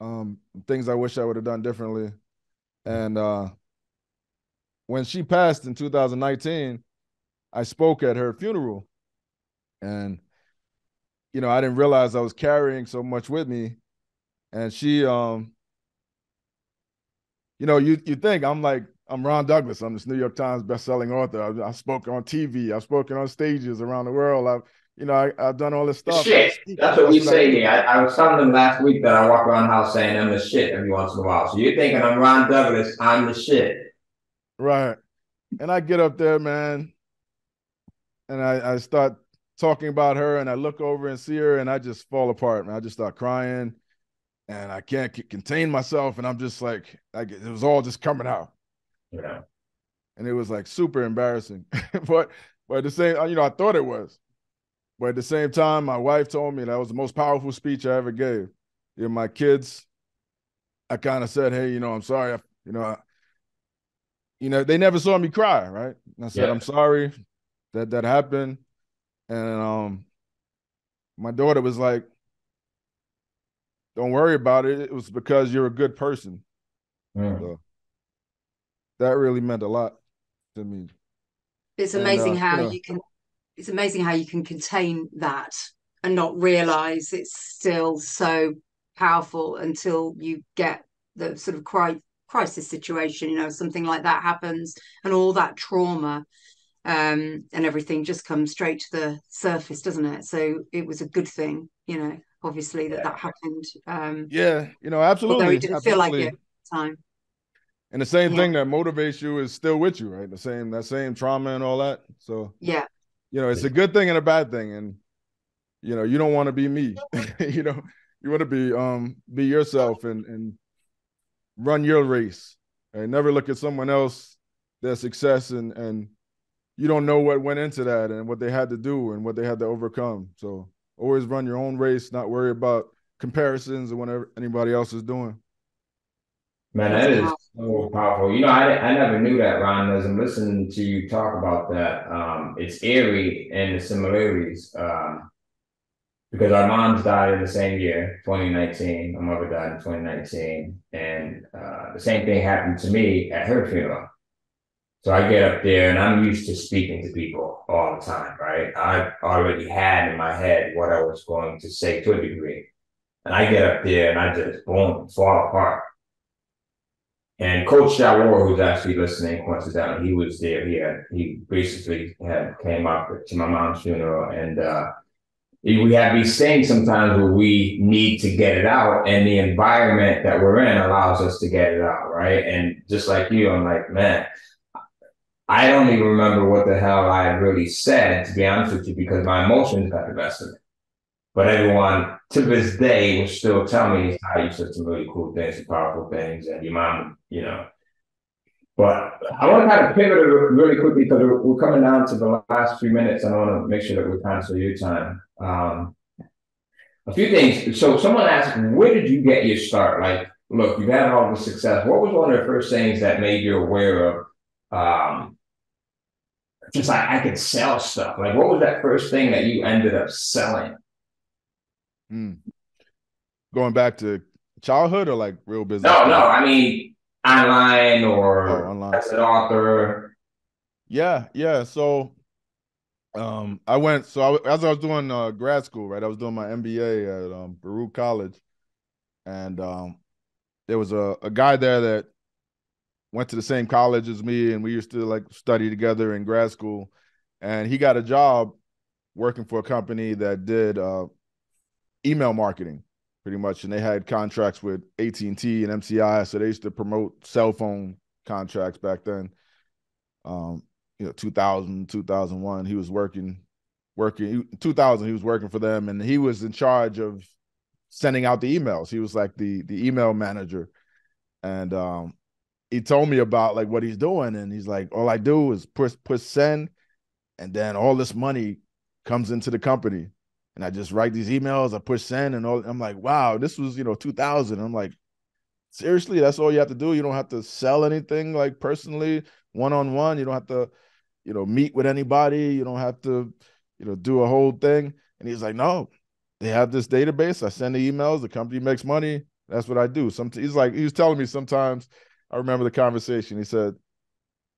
um, things I wish I would have done differently. And uh, when she passed in 2019, I spoke at her funeral, and you know I didn't realize I was carrying so much with me, and she um you know, you you think I'm like I'm Ron Douglas. I'm this New York Times best-selling author. I've, I've spoken on TV. I've spoken on stages around the world. I've you know, I, have done all this stuff. Shit. That's what we say here. I, I, was telling them last week that I walk around the house saying I'm the shit every once in a while. So you're thinking I'm Ron Douglas, I'm the shit. Right. And I get up there, man, and I, I start talking about her, and I look over and see her, and I just fall apart, man. I just start crying, and I can't contain myself, and I'm just like, like it was all just coming out. Yeah. And it was like super embarrassing, [LAUGHS] but but the same, you know, I thought it was. But at the same time, my wife told me that was the most powerful speech I ever gave. You know, my kids, I kind of said, "Hey, you know, I'm sorry. I, you know, I, you know, they never saw me cry, right?" And I said, yeah. "I'm sorry that that happened." And um, my daughter was like, "Don't worry about it. It was because you're a good person." Mm. So that really meant a lot to me. It's amazing and, uh, how you, know, you can it's amazing how you can contain that and not realize it's still so powerful until you get the sort of cri- crisis situation you know something like that happens and all that trauma um, and everything just comes straight to the surface doesn't it? So it was a good thing you know obviously that that happened um, yeah you know absolutely although it didn't absolutely. feel like it at the time. And the same yeah. thing that motivates you is still with you right? The same that same trauma and all that so yeah you know, it's a good thing and a bad thing. And you know, you don't want to be me. [LAUGHS] you know, you want to be um be yourself and and run your race and never look at someone else their success and and you don't know what went into that and what they had to do and what they had to overcome. So always run your own race, not worry about comparisons and whatever anybody else is doing. Man, that is so powerful. You know, I, I never knew that, Ron. As I'm listening to you talk about that, um, it's eerie and the similarities. Um, because our moms died in the same year, 2019. My mother died in 2019. And uh, the same thing happened to me at her funeral. So I get up there and I'm used to speaking to people all the time, right? I already had in my head what I was going to say to a degree. And I get up there and I just boom, fall apart and Coach Shawar, who's actually listening, coincidentally, he was there. He had, he basically had came up to my mom's funeral, and uh, we have these things sometimes where we need to get it out, and the environment that we're in allows us to get it out, right? And just like you, I'm like, man, I don't even remember what the hell I really said, to be honest with you, because my emotions got the best of me. But everyone to this day will still tell me how you said some really cool things, some powerful things, and your mom, you know. But I want to kind of pivot really quickly because we're coming down to the last few minutes, and I want to make sure that we cancel your time. Um, a few things. So someone asked, where did you get your start? Like, look, you've had all the success. What was one of the first things that made you aware of? Um, just like I could sell stuff. Like, what was that first thing that you ended up selling? Mm. Going back to childhood or like real business? No, no. I mean online or oh, online. as an author. Yeah, yeah. So um I went so I, as I was doing uh, grad school, right? I was doing my MBA at um, Baruch College, and um there was a, a guy there that went to the same college as me, and we used to like study together in grad school. And he got a job working for a company that did uh, email marketing pretty much. And they had contracts with AT&T and MCI so they used to promote cell phone contracts back then. Um you know 2000 2001 he was working working 2000 he was working for them and he was in charge of sending out the emails. He was like the the email manager. And um he told me about like what he's doing and he's like all i do is push push send and then all this money comes into the company and I just write these emails. I push send, and all. I'm like, wow, this was you know 2000. I'm like, seriously, that's all you have to do. You don't have to sell anything like personally, one on one. You don't have to, you know, meet with anybody. You don't have to, you know, do a whole thing. And he's like, no, they have this database. I send the emails. The company makes money. That's what I do. Some he's like, he was telling me sometimes. I remember the conversation. He said,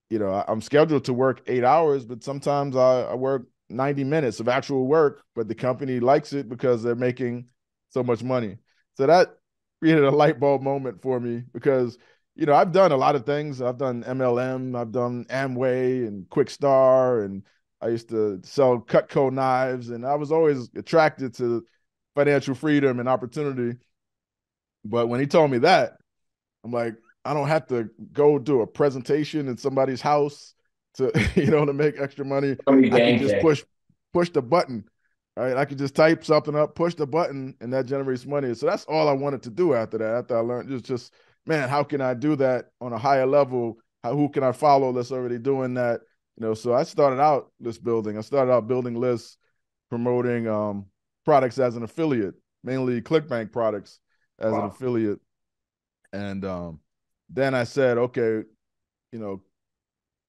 you know, I'm scheduled to work eight hours, but sometimes I, I work 90 minutes of actual work, but the company likes it because they're making so much money. So that created a light bulb moment for me because you know, I've done a lot of things. I've done MLM, I've done Amway and Quixtar, and I used to sell Cutco knives, and I was always attracted to financial freedom and opportunity. But when he told me that, I'm like, I don't have to go do a presentation in somebody's house to, [LAUGHS] you know, to make extra money. I can just push push the button. Right. I could just type something up, push the button, and that generates money. So that's all I wanted to do after that. After I learned just just man, how can I do that on a higher level? How, who can I follow that's already doing that? You know, so I started out list building. I started out building lists, promoting um, products as an affiliate, mainly ClickBank products as wow. an affiliate. And um, then I said, okay, you know,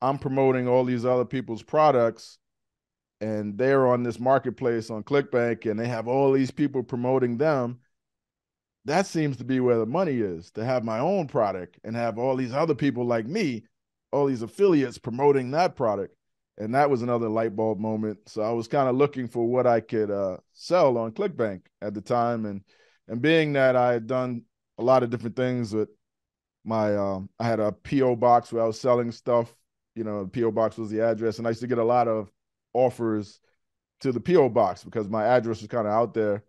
I'm promoting all these other people's products and they're on this marketplace on ClickBank and they have all these people promoting them that seems to be where the money is to have my own product and have all these other people like me, all these affiliates promoting that product. And that was another light bulb moment. So I was kind of looking for what I could uh, sell on ClickBank at the time. And and being that I had done a lot of different things with my um, I had a PO box where I was selling stuff. You know, PO box was the address, and I used to get a lot of offers to the PO box because my address was kind of out there.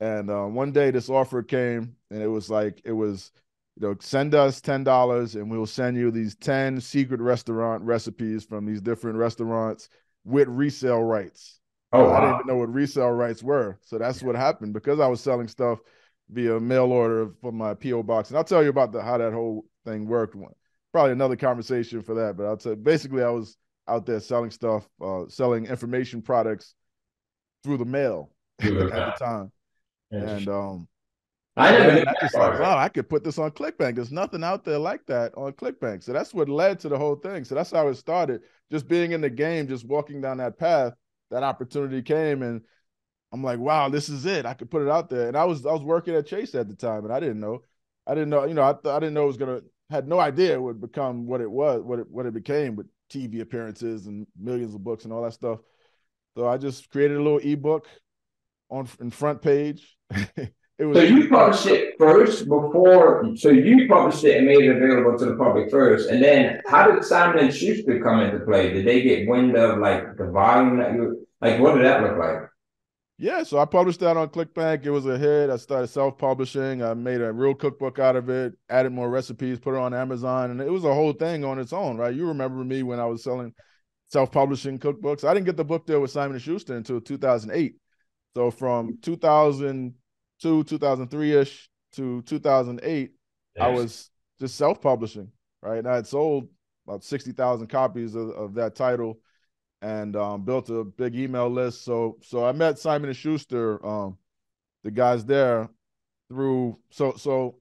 And uh, one day this offer came, and it was like it was, you know, send us ten dollars, and we'll send you these ten secret restaurant recipes from these different restaurants with resale rights. Oh, wow. I didn't even know what resale rights were. So that's what happened because I was selling stuff via mail order from my PO box, and I'll tell you about the how that whole thing worked. Probably another conversation for that, but I'll tell. You, basically, I was out there selling stuff, uh, selling information products through the mail [LAUGHS] at the time. And um, I never. I just like, wow, I could put this on ClickBank. There's nothing out there like that on ClickBank. So that's what led to the whole thing. So that's how it started. Just being in the game, just walking down that path. That opportunity came, and I'm like, wow, this is it. I could put it out there. And I was I was working at Chase at the time, and I didn't know. I didn't know. You know, I th- I didn't know it was gonna. Had no idea it would become what it was, what it what it became with TV appearances and millions of books and all that stuff. So I just created a little ebook on in FrontPage. [LAUGHS] it was so you published it first before. So you published it and made it available to the public first, and then how did Simon and Schuster come into play? Did they get wind of like the volume that you like? What did that look like? Yeah, so I published that on ClickBank. It was a hit. I started self-publishing. I made a real cookbook out of it, added more recipes, put it on Amazon, and it was a whole thing on its own, right? You remember me when I was selling self-publishing cookbooks. I didn't get the book deal with Simon and Schuster until 2008. So from 2002, 2003 ish to 2008, yes. I was just self publishing, right? And I had sold about 60,000 copies of, of that title and um, built a big email list. So so I met Simon and Schuster, um, the guys there, through so so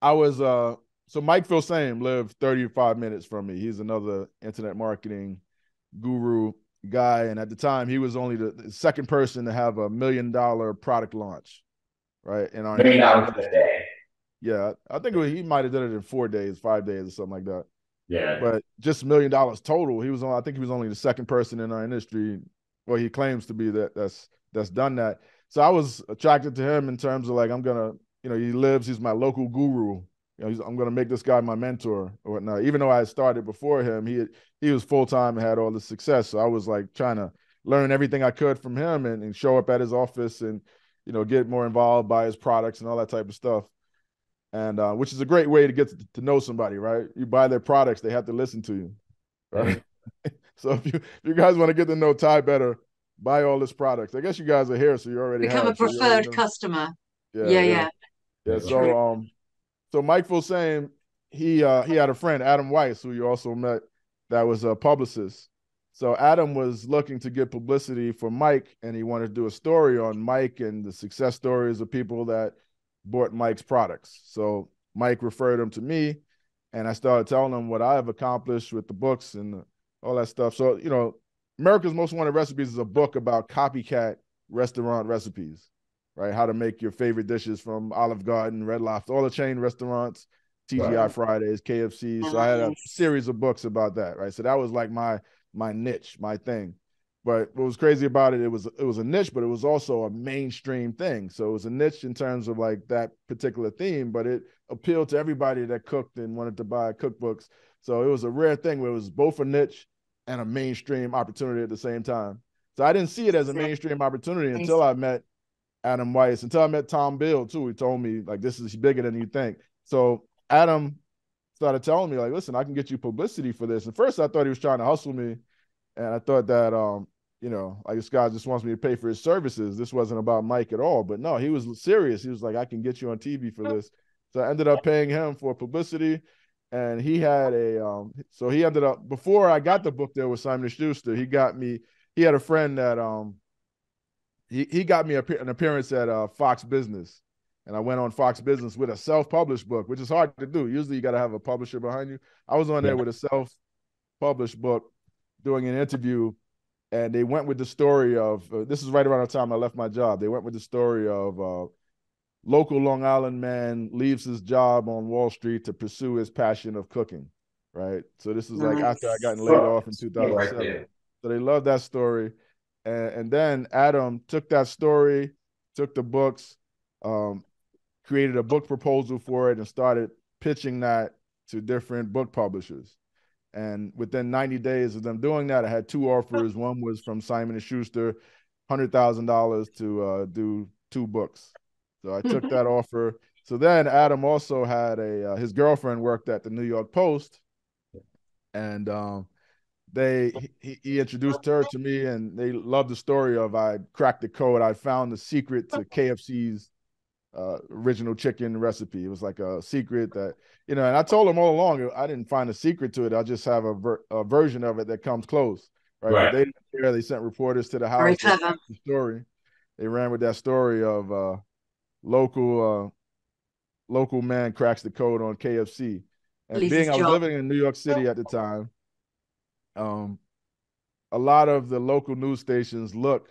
I was uh so Mike Filsaime lived 35 minutes from me. He's another internet marketing guru guy, and at the time he was only the second person to have a million dollar product launch, right? In our million dollars a day. Yeah, I think was, he might have done it in four days, five days, or something like that. Yeah, but just a million dollars total. He was on. I think he was only the second person in our industry. Well, he claims to be that. That's that's done that. So I was attracted to him in terms of like I'm gonna, you know, he lives. He's my local guru you know, I'm to make this guy my mentor or whatnot. Even though I started before him, he he was full time and had all the success. So I was like trying to learn everything I could from him and, and show up at his office and you know get more involved by his products and all that type of stuff. And uh, which is a great way to get to, to, know somebody, right? You buy their products, they have to listen to you, right? [LAUGHS] so if you if you guys want to get to know Ty better, buy all his products. I guess you guys are here, so you already become have, a preferred so customer. Yeah, yeah, yeah. Yeah. So um, so Mike Filsaime, he uh, he had a friend Adam Weiss who you also met that was a publicist. So Adam was looking to get publicity for Mike, and he wanted to do a story on Mike and the success stories of people that bought Mike's products. So Mike referred him to me, and I started telling him what I have accomplished with the books and the, all that stuff. So you know, America's Most Wanted Recipes is a book about copycat restaurant recipes right? How to make your favorite dishes from Olive Garden, Red Lobster, all the chain restaurants, TGI right. Fridays, KFC. So I had a series of books about that, right? So that was like my my niche, my thing. But what was crazy about it, it was it was a niche, but it was also a mainstream thing. So it was a niche in terms of like that particular theme, but it appealed to everybody that cooked and wanted to buy cookbooks. So it was a rare thing where it was both a niche and a mainstream opportunity at the same time. So I didn't see it as a mainstream opportunity until I met Adam Weiss, until I met Tom Bill too. He told me like this is bigger than you think. So Adam started telling me like, listen, I can get you publicity for this. And first I thought he was trying to hustle me, and I thought that um, you know, like this guy just wants me to pay for his services. This wasn't about Mike at all. But no, he was serious. He was like, I can get you on TV for this. So I ended up paying him for publicity. And he had a um, so he ended up before I got the book there with Simon Schuster, he got me, he had a friend that um he he got me a, an appearance at uh, Fox Business. And I went on Fox Business with a self-published book, which is hard to do. Usually you got to have a publisher behind you. I was on there with a self-published book doing an interview and they went with the story of uh, this is right around the time I left my job. They went with the story of uh, local Long Island man leaves his job on Wall Street to pursue his passion of cooking. Right. So this is like after I got laid off in 2007. Right so they love that story. And, and, then Adam took that story, took the books, um, created a book proposal for it, and started pitching that to different book publishers. And within 90 days of them doing that, I had two offers. [LAUGHS] One was from Simon and Schuster, hundred thousand dollars to uh, do two books. So I took that [LAUGHS] offer. So then Adam also had a uh, his girlfriend worked at the New York Post, and um, they he, he, introduced her to me, and they loved the story of I cracked the code. I found the secret to [LAUGHS] KFC's uh, original chicken recipe. It was like a secret that you know, and I told them all along I didn't find a secret to it. I just have a, ver- a version of it that comes close. Right. right. They there. They sent reporters to the house. Very clever. The story. They ran with that story of uh, local uh, local man cracks the code on KFC. And Lisa's being I was job. living in New York City at the time, um, a lot of the local news stations look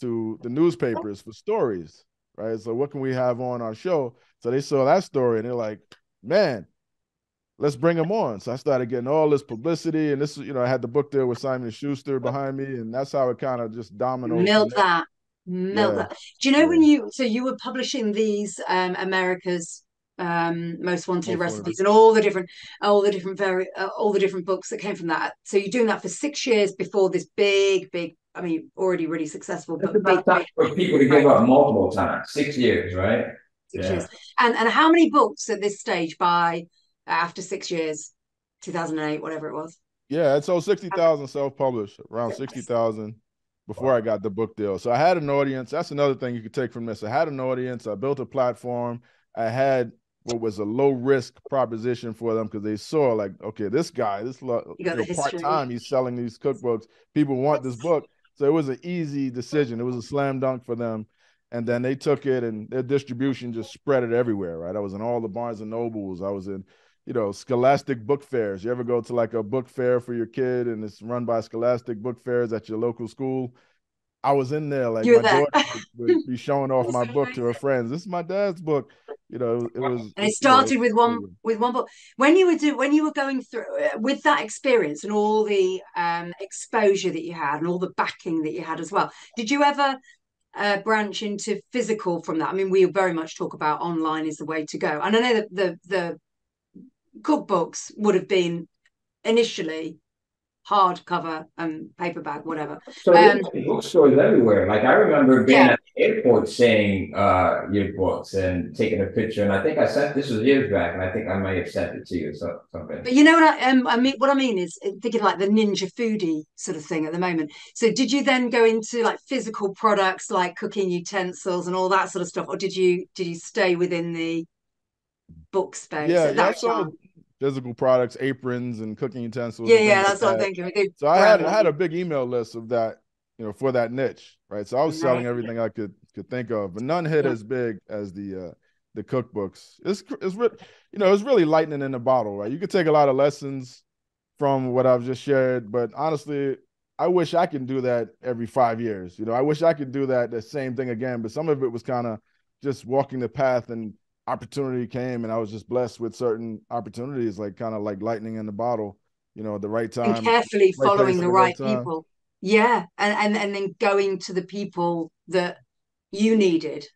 to the newspapers for stories right? So what can we have on our show? So they saw that story and they're like, man, let's bring him on. So I started getting all this publicity, and this, you know, I had the book there with Simon Schuster behind me, and that's how it kind of just dominoed. Milk that, milk yeah. that. Do you know when you so you were publishing these um America's um most wanted most recipes and all the different all the different very uh, all the different books that came from that so you're doing that for six years before this big big I mean, already really successful, but big, big, for people to give up multiple times, six years, right? Six yeah. years. And and how many books at this stage by uh, after six years, two thousand and eight, whatever it was? Yeah, it's so sixty thousand self-published, around sixty thousand before wow. I got the book deal. So I had an audience. That's another thing you could take from this. I had an audience. I built a platform. I had what was a low risk proposition for them because they saw like, okay, this guy, this you know, part time, he's selling these cookbooks. People want this book. So it was an easy decision. It was a slam dunk for them. And then they took it and their distribution just spread it everywhere, right? I was in all the Barnes and Nobles. I was in, you know, Scholastic book fairs. You ever go to like a book fair for your kid and it's run by Scholastic book fairs at your local school? I was in there, like You're my daughter would be showing off [LAUGHS] my book to her friends. This is my dad's book. You know, it was. And it started you know, with one with one book. When you were do when you were going through uh, with that experience and all the um, exposure that you had and all the backing that you had as well. Did you ever uh, branch into physical from that? I mean, we very much talk about online is the way to go, and I know that the the cookbooks would have been initially hardcover and paperback, whatever. So um, bookstores everywhere. Like I remember being yeah. at the airport seeing uh, your books and taking a picture. And I think I sent this was years back, and I think I might have sent it to you or something. But you know what I, um, I mean? What I mean is uh, thinking like the Ninja Foodi sort of thing at the moment. So did you then go into like physical products like cooking utensils and all that sort of stuff, or did you did you stay within the book space? Yeah, yeah. So physical products, aprons, and cooking utensils. Yeah, yeah, that's like what I'm thinking. So I had I had a big email list of that, you know, for that niche, right? So I was right. selling everything I could could think of, but none hit yeah. as big as the uh the cookbooks. It's it's you know it's really lightning in a bottle, right? You could take a lot of lessons from what I've just shared, but honestly, I wish I could do that every five years. You know, I wish I could do that the same thing again. But some of it was kind of just walking the path and opportunity came and I was just blessed with certain opportunities, like kind of like lightning in the bottle, you know, at the right time. And carefully right following the right, right people. yeah and, and and then going to the people that you needed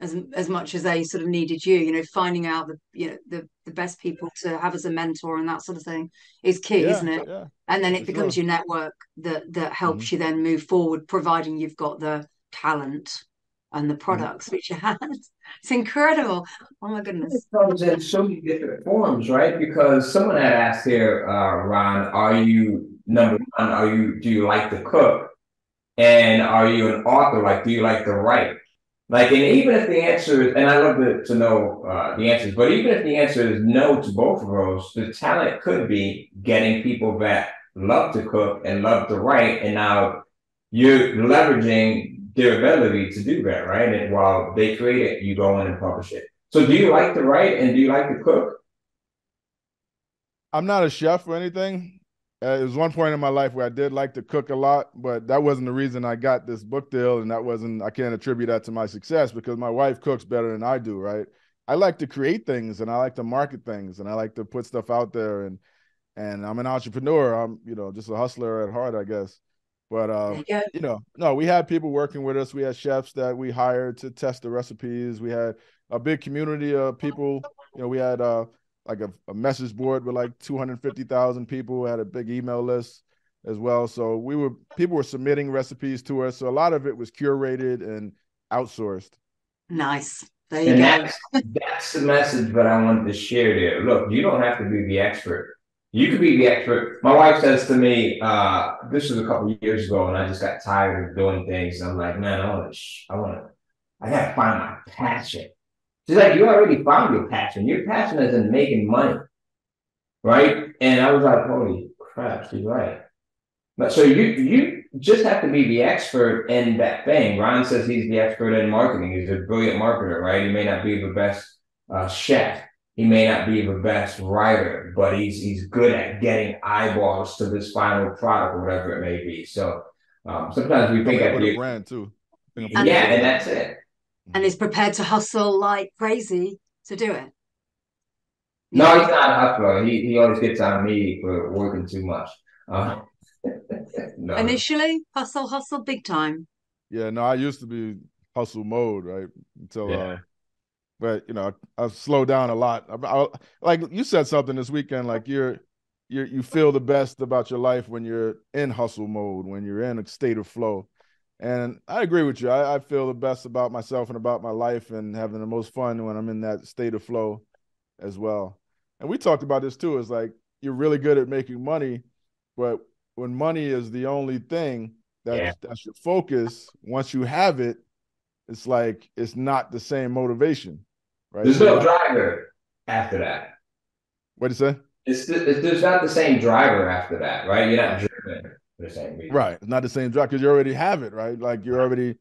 as as much as they sort of needed you you know finding out the you know the the best people to have as a mentor and that sort of thing is key Yeah, isn't it yeah, and then it becomes sure. your network that that helps Mhm. you then move forward providing you've got the talent and the products which you had [LAUGHS] it's incredible oh my goodness It comes in so many different forms, right? Because someone had asked here, uh, Ron, are you number one, are you do you like to cook? And are you an author? Like, do you like to write? Like, and even if the answer is, and I love to, to know uh, the answers, but even if the answer is no to both of those, the talent could be getting people that love to cook and love to write, and now you're leveraging their ability to do that, right? And while they create it, you go in and publish it. So, do you like to write and do you like to cook? I'm not a chef or anything. Uh, there was one point in my life where I did like to cook a lot, but that wasn't the reason I got this book deal, and that wasn't. I can't attribute that to my success because my wife cooks better than I do. Right? I like to create things, and I like to market things, and I like to put stuff out there, and and I'm an entrepreneur. I'm you know just a hustler at heart, I guess. But there uh, you you know, no, we had people working with us. We had chefs that we hired to test the recipes. We had a big community of people. You know, we had uh like a, a message board with like 250,000 people. We had a big email list as well. So we were people were submitting recipes to us. So a lot of it was curated and outsourced. nice there you And go that's that's the message that I wanted to share there. Look, you don't have to be the expert. You could be the expert. My wife says to me, uh, this was a couple years ago, and I just got tired of doing things. I'm like, man, I want to, I want to, I gotta find my passion. She's like, you already found your passion. Your passion is in making money, right? And I was like, holy crap, she's right. But so you you just have to be the expert in that thing. Ryan says he's the expert in marketing. He's a brilliant marketer, right? He may not be the best uh, chef. He may not be the best writer, but he's he's good at getting eyeballs to this final product or whatever it may be. So um, sometimes we think Coming up that with a brand too. And- yeah, and that's it. and is prepared to hustle like crazy to do it No, he's not a hustler. He he always gets on me for working too much. Uh, [LAUGHS] no. initially hustle hustle big time Yeah, no, I used to be hustle mode, right? Until Yeah. uh but you know, I, I've slowed down a lot. I, I, like you said something this weekend, like you're you you feel the best about your life when you're in hustle mode, when you're in a state of flow. And I agree with you. I, I feel the best about myself and about my life and having the most fun when I'm in that state of flow as well. And we talked about this too. It's like you're really good at making money, but when money is the only thing that's Yeah. that's your focus, once you have it, it's like it's not the same motivation, right? There's no driver after that. what do you say? It's, it's there's not the same driver after that, right? You're not driven for the same reason. Right. It's not the same driver because you already have it, right? Like you're already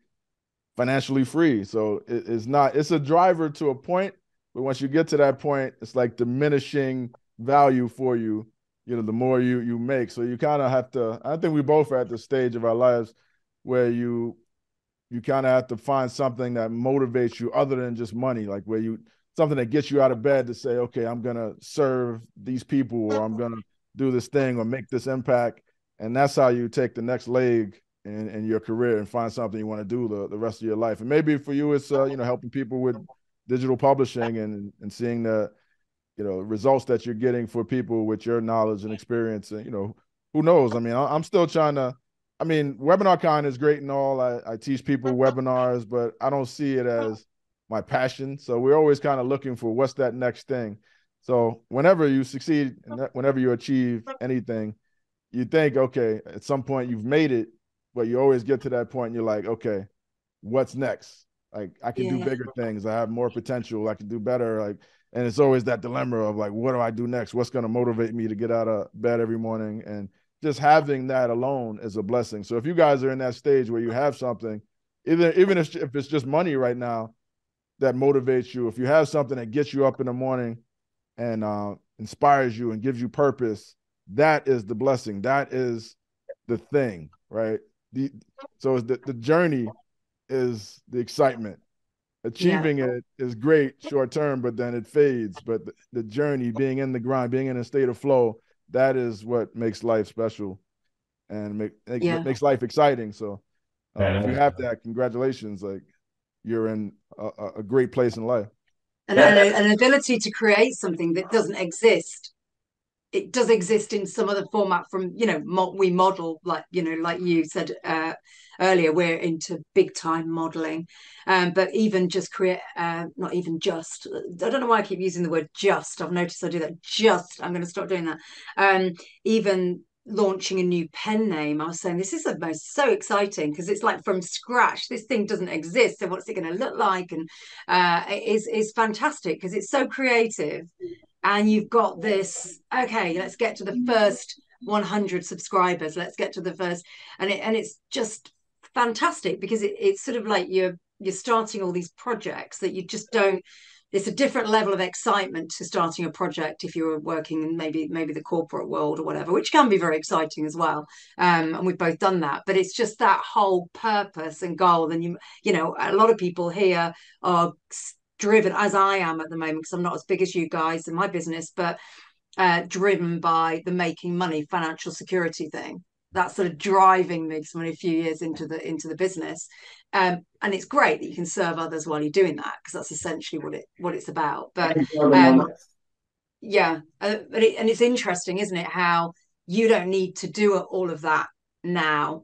financially free. So it, it's not, it's a driver to a point, but once you get to that point, it's like diminishing value for you, you know, the more you you make. So you kind of have to, I think we both are at the stage of our lives where you you kind of have to find something that motivates you other than just money, like where you something that gets you out of bed to say, okay, I'm gonna serve these people or I'm gonna do this thing or make this impact and that's how you take the next leg in, in your career and find something you want to do the, the rest of your life. And maybe for you, it's uh, you know helping people with digital publishing and and seeing the you know results that you're getting for people with your knowledge and experience. And you know who knows? I mean, I'm still trying to. I mean, WebinarCon is great and all. I, I teach people uh-huh. webinars, but I don't see it uh-huh. as my passion. So we're always kind of looking for what's that next thing. So whenever you succeed uh-huh. whenever you achieve anything, you think, okay, at some point you've made it, but you always get to that point and you're like, okay, what's next? Like I can do bigger things. I have more potential. I can do better. Like, and it's always that dilemma of like, what do I do next? What's going to motivate me to get out of bed every morning? And just having that alone is a blessing. So if you guys are in that stage where you have something, even even if, if it's just money right now that motivates you, if you have something that gets you up in the morning and uh, inspires you and gives you purpose, that is the blessing. That is the thing, right? The, so the, the journey is the excitement. Achieving it is great short term, but then it fades. But the, the journey, being in the grind, being in a state of flow, that is what makes life special. and make, makes, yeah. makes life exciting. So uh, if you have that, congratulations! Like you're in a, a great place in life. And an, an ability to create something that doesn't exist it does exist in some other format from you know mo- we model like you know like you said uh, earlier we're into big time modeling. Um, but even just create uh, not even just i don't know why i keep using the word just. I've noticed i do that just. I'm going to stop doing that. Um, even launching a new pen name i was saying this is the most so exciting because it's like from scratch this thing doesn't exist so what's it going to look like? And uh, it is is fantastic because it's so creative. And you've got this okay let's get to the first 100 subscribers. Let's get to the first and it and it's just fantastic because it, it's sort of like you're you're starting all these projects that you just don't it's a different level of excitement to starting a project if you're working in maybe maybe the corporate world or whatever which can be very exciting as well um, and we've both done that but it's just that whole purpose and goal and you you know a lot of people here are driven as I am at the moment because I'm not as big as you guys in my business, but uh, driven by the making money, financial security thing. That's sort of driving me because I'm only a few years into the into the business, um, and it's great that you can serve others while you're doing that because that's essentially what it what it's about. But um, yeah, uh, but it, and it's interesting, isn't it? How you don't need to do all of that now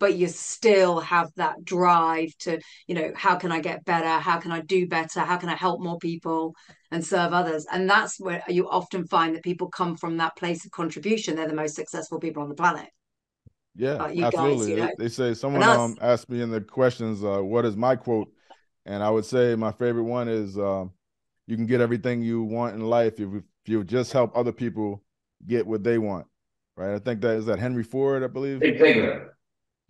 but you still have that drive to you know how can i get better? How can i do better? How can i help more people and serve others? And that's where you often find that people come from that place of contribution. They're the most successful people on the planet yeah absolutely guys, you know? they, say someone um, asked me in the questions uh, what is my quote and i would say my favorite one is uh, you can get everything you want in life if, if you just help other people get what they want right i think that is that henry ford i believe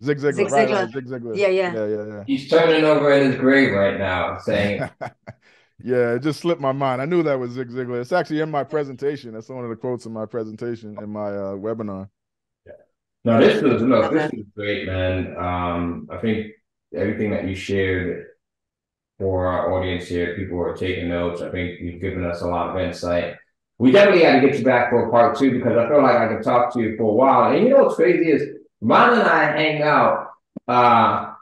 Zig Ziglar, Zig Ziglar. Right, Zig Ziglar. Yeah, yeah, yeah, yeah, yeah. He's turning over in his grave right now, saying. [LAUGHS] yeah, it just slipped my mind. I knew that was Zig Ziglar. It's actually in my presentation. That's one of the quotes in my presentation in my uh, webinar. No, this was no, this was great, man. Um, I think everything that you shared for our audience here, people are taking notes. I think you've given us a lot of insight. We definitely had to get you back for part two because I feel like I can talk to you for a while. And you know what's crazy is Ron and I hang out uh,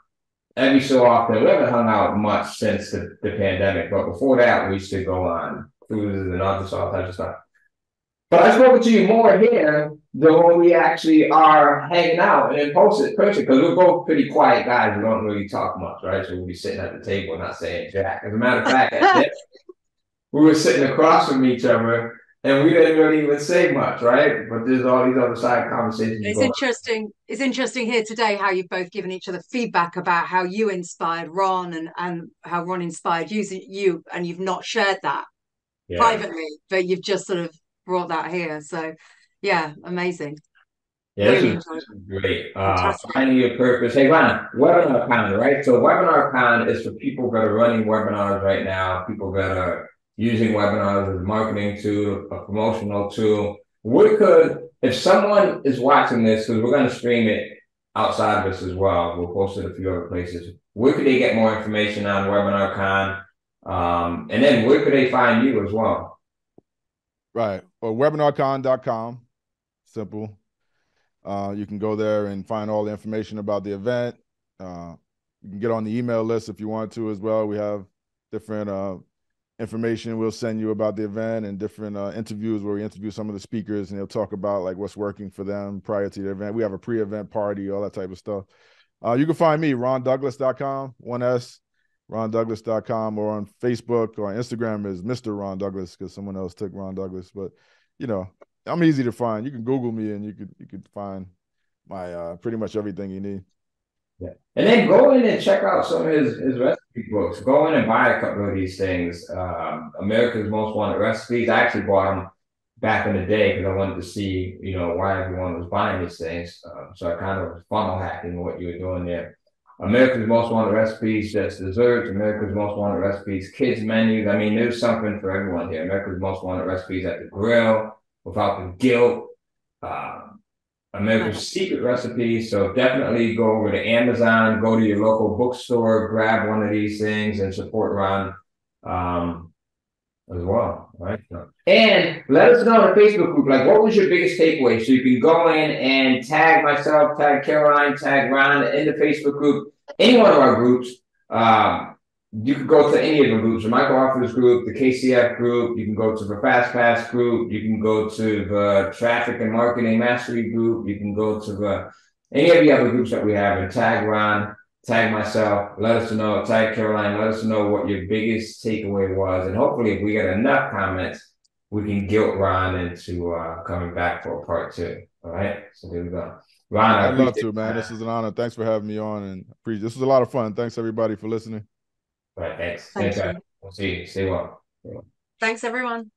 every so often. We haven't hung out much since the, the pandemic, but before that, we used to go on cruises and all this all types of stuff. But I spoke to you more here than when we actually are hanging out and in person because we're both pretty quiet guys. We don't really talk much, right? So we'll be sitting at the table not saying jack. As a matter of fact, we were sitting across from each other and we didn't really even say much, right? But there's all these other side conversations. It's going. interesting. It's interesting here today how you've both given each other feedback about how you inspired Ron and and how Ron inspired you, you and you've not shared that yeah. privately, but you've just sort of brought that here. So, yeah, amazing. Yeah, really this is great. Uh, finding your purpose. Hey, Ron, webinar con, right? So, webinar con is for people that are running webinars right now, people that are using webinars as a marketing tool, a promotional tool. What could, if someone is watching this, because we're going to stream it outside of this as well, we'll post it a few other places. Where could they get more information on Webinar Con? Um, and then where could they find you as well? Right. Or webinarcon.com. Simple. Uh, you can go there and find all the information about the event. Uh, you can get on the email list if you want to as well. We have different uh, information we'll send you about the event and different uh, interviews where we interview some of the speakers and they'll talk about like what's working for them prior to the event. We have a pre-event party, all that type of stuff. Uh, you can find me, rondouglas.com, one S, rondouglas.com, or on Facebook or on Instagram is Mr. Ron Douglas because someone else took Ron Douglas. But you know, I'm easy to find. You can Google me and you could you could find my uh, pretty much everything you need. Yeah. And then go in and check out some of his, his recipe books. Go in and buy a couple of these things. Um, America's Most Wanted Recipes. I actually bought them back in the day because I wanted to see, you know, why everyone was buying these things. Um, so I kind of funnel hacking what you were doing there. America's Most Wanted Recipes, just desserts, America's Most Wanted Recipes, kids menus. I mean, there's something for everyone here. America's Most Wanted Recipes at the grill without the guilt. Uh, America's Secret recipes. So definitely go over to Amazon, go to your local bookstore, grab one of these things and support Ron. Um, as well, right? And let us know in the Facebook group, like what was your biggest takeaway? So you can go in and tag myself, tag Caroline, tag Ron in the Facebook group, any one of our groups. Um, you can go to any of the groups, the Michael Offers group, the KCF group, you can go to the Fast Pass group, you can go to the Traffic and Marketing Mastery group, you can go to the any of the other groups that we have and tag Ron, tag myself, let us know, tag Caroline, let us know what your biggest takeaway was. And hopefully if we get enough comments, we can guilt Ron into uh, coming back for a part two. All right. So here we go. Ron, I would love to, man. This is an honor. Thanks for having me on and appreciate this was a lot of fun. Thanks everybody for listening. All right, thanks. Thanks, thanks guys. We'll see you. Stay well. Thanks everyone.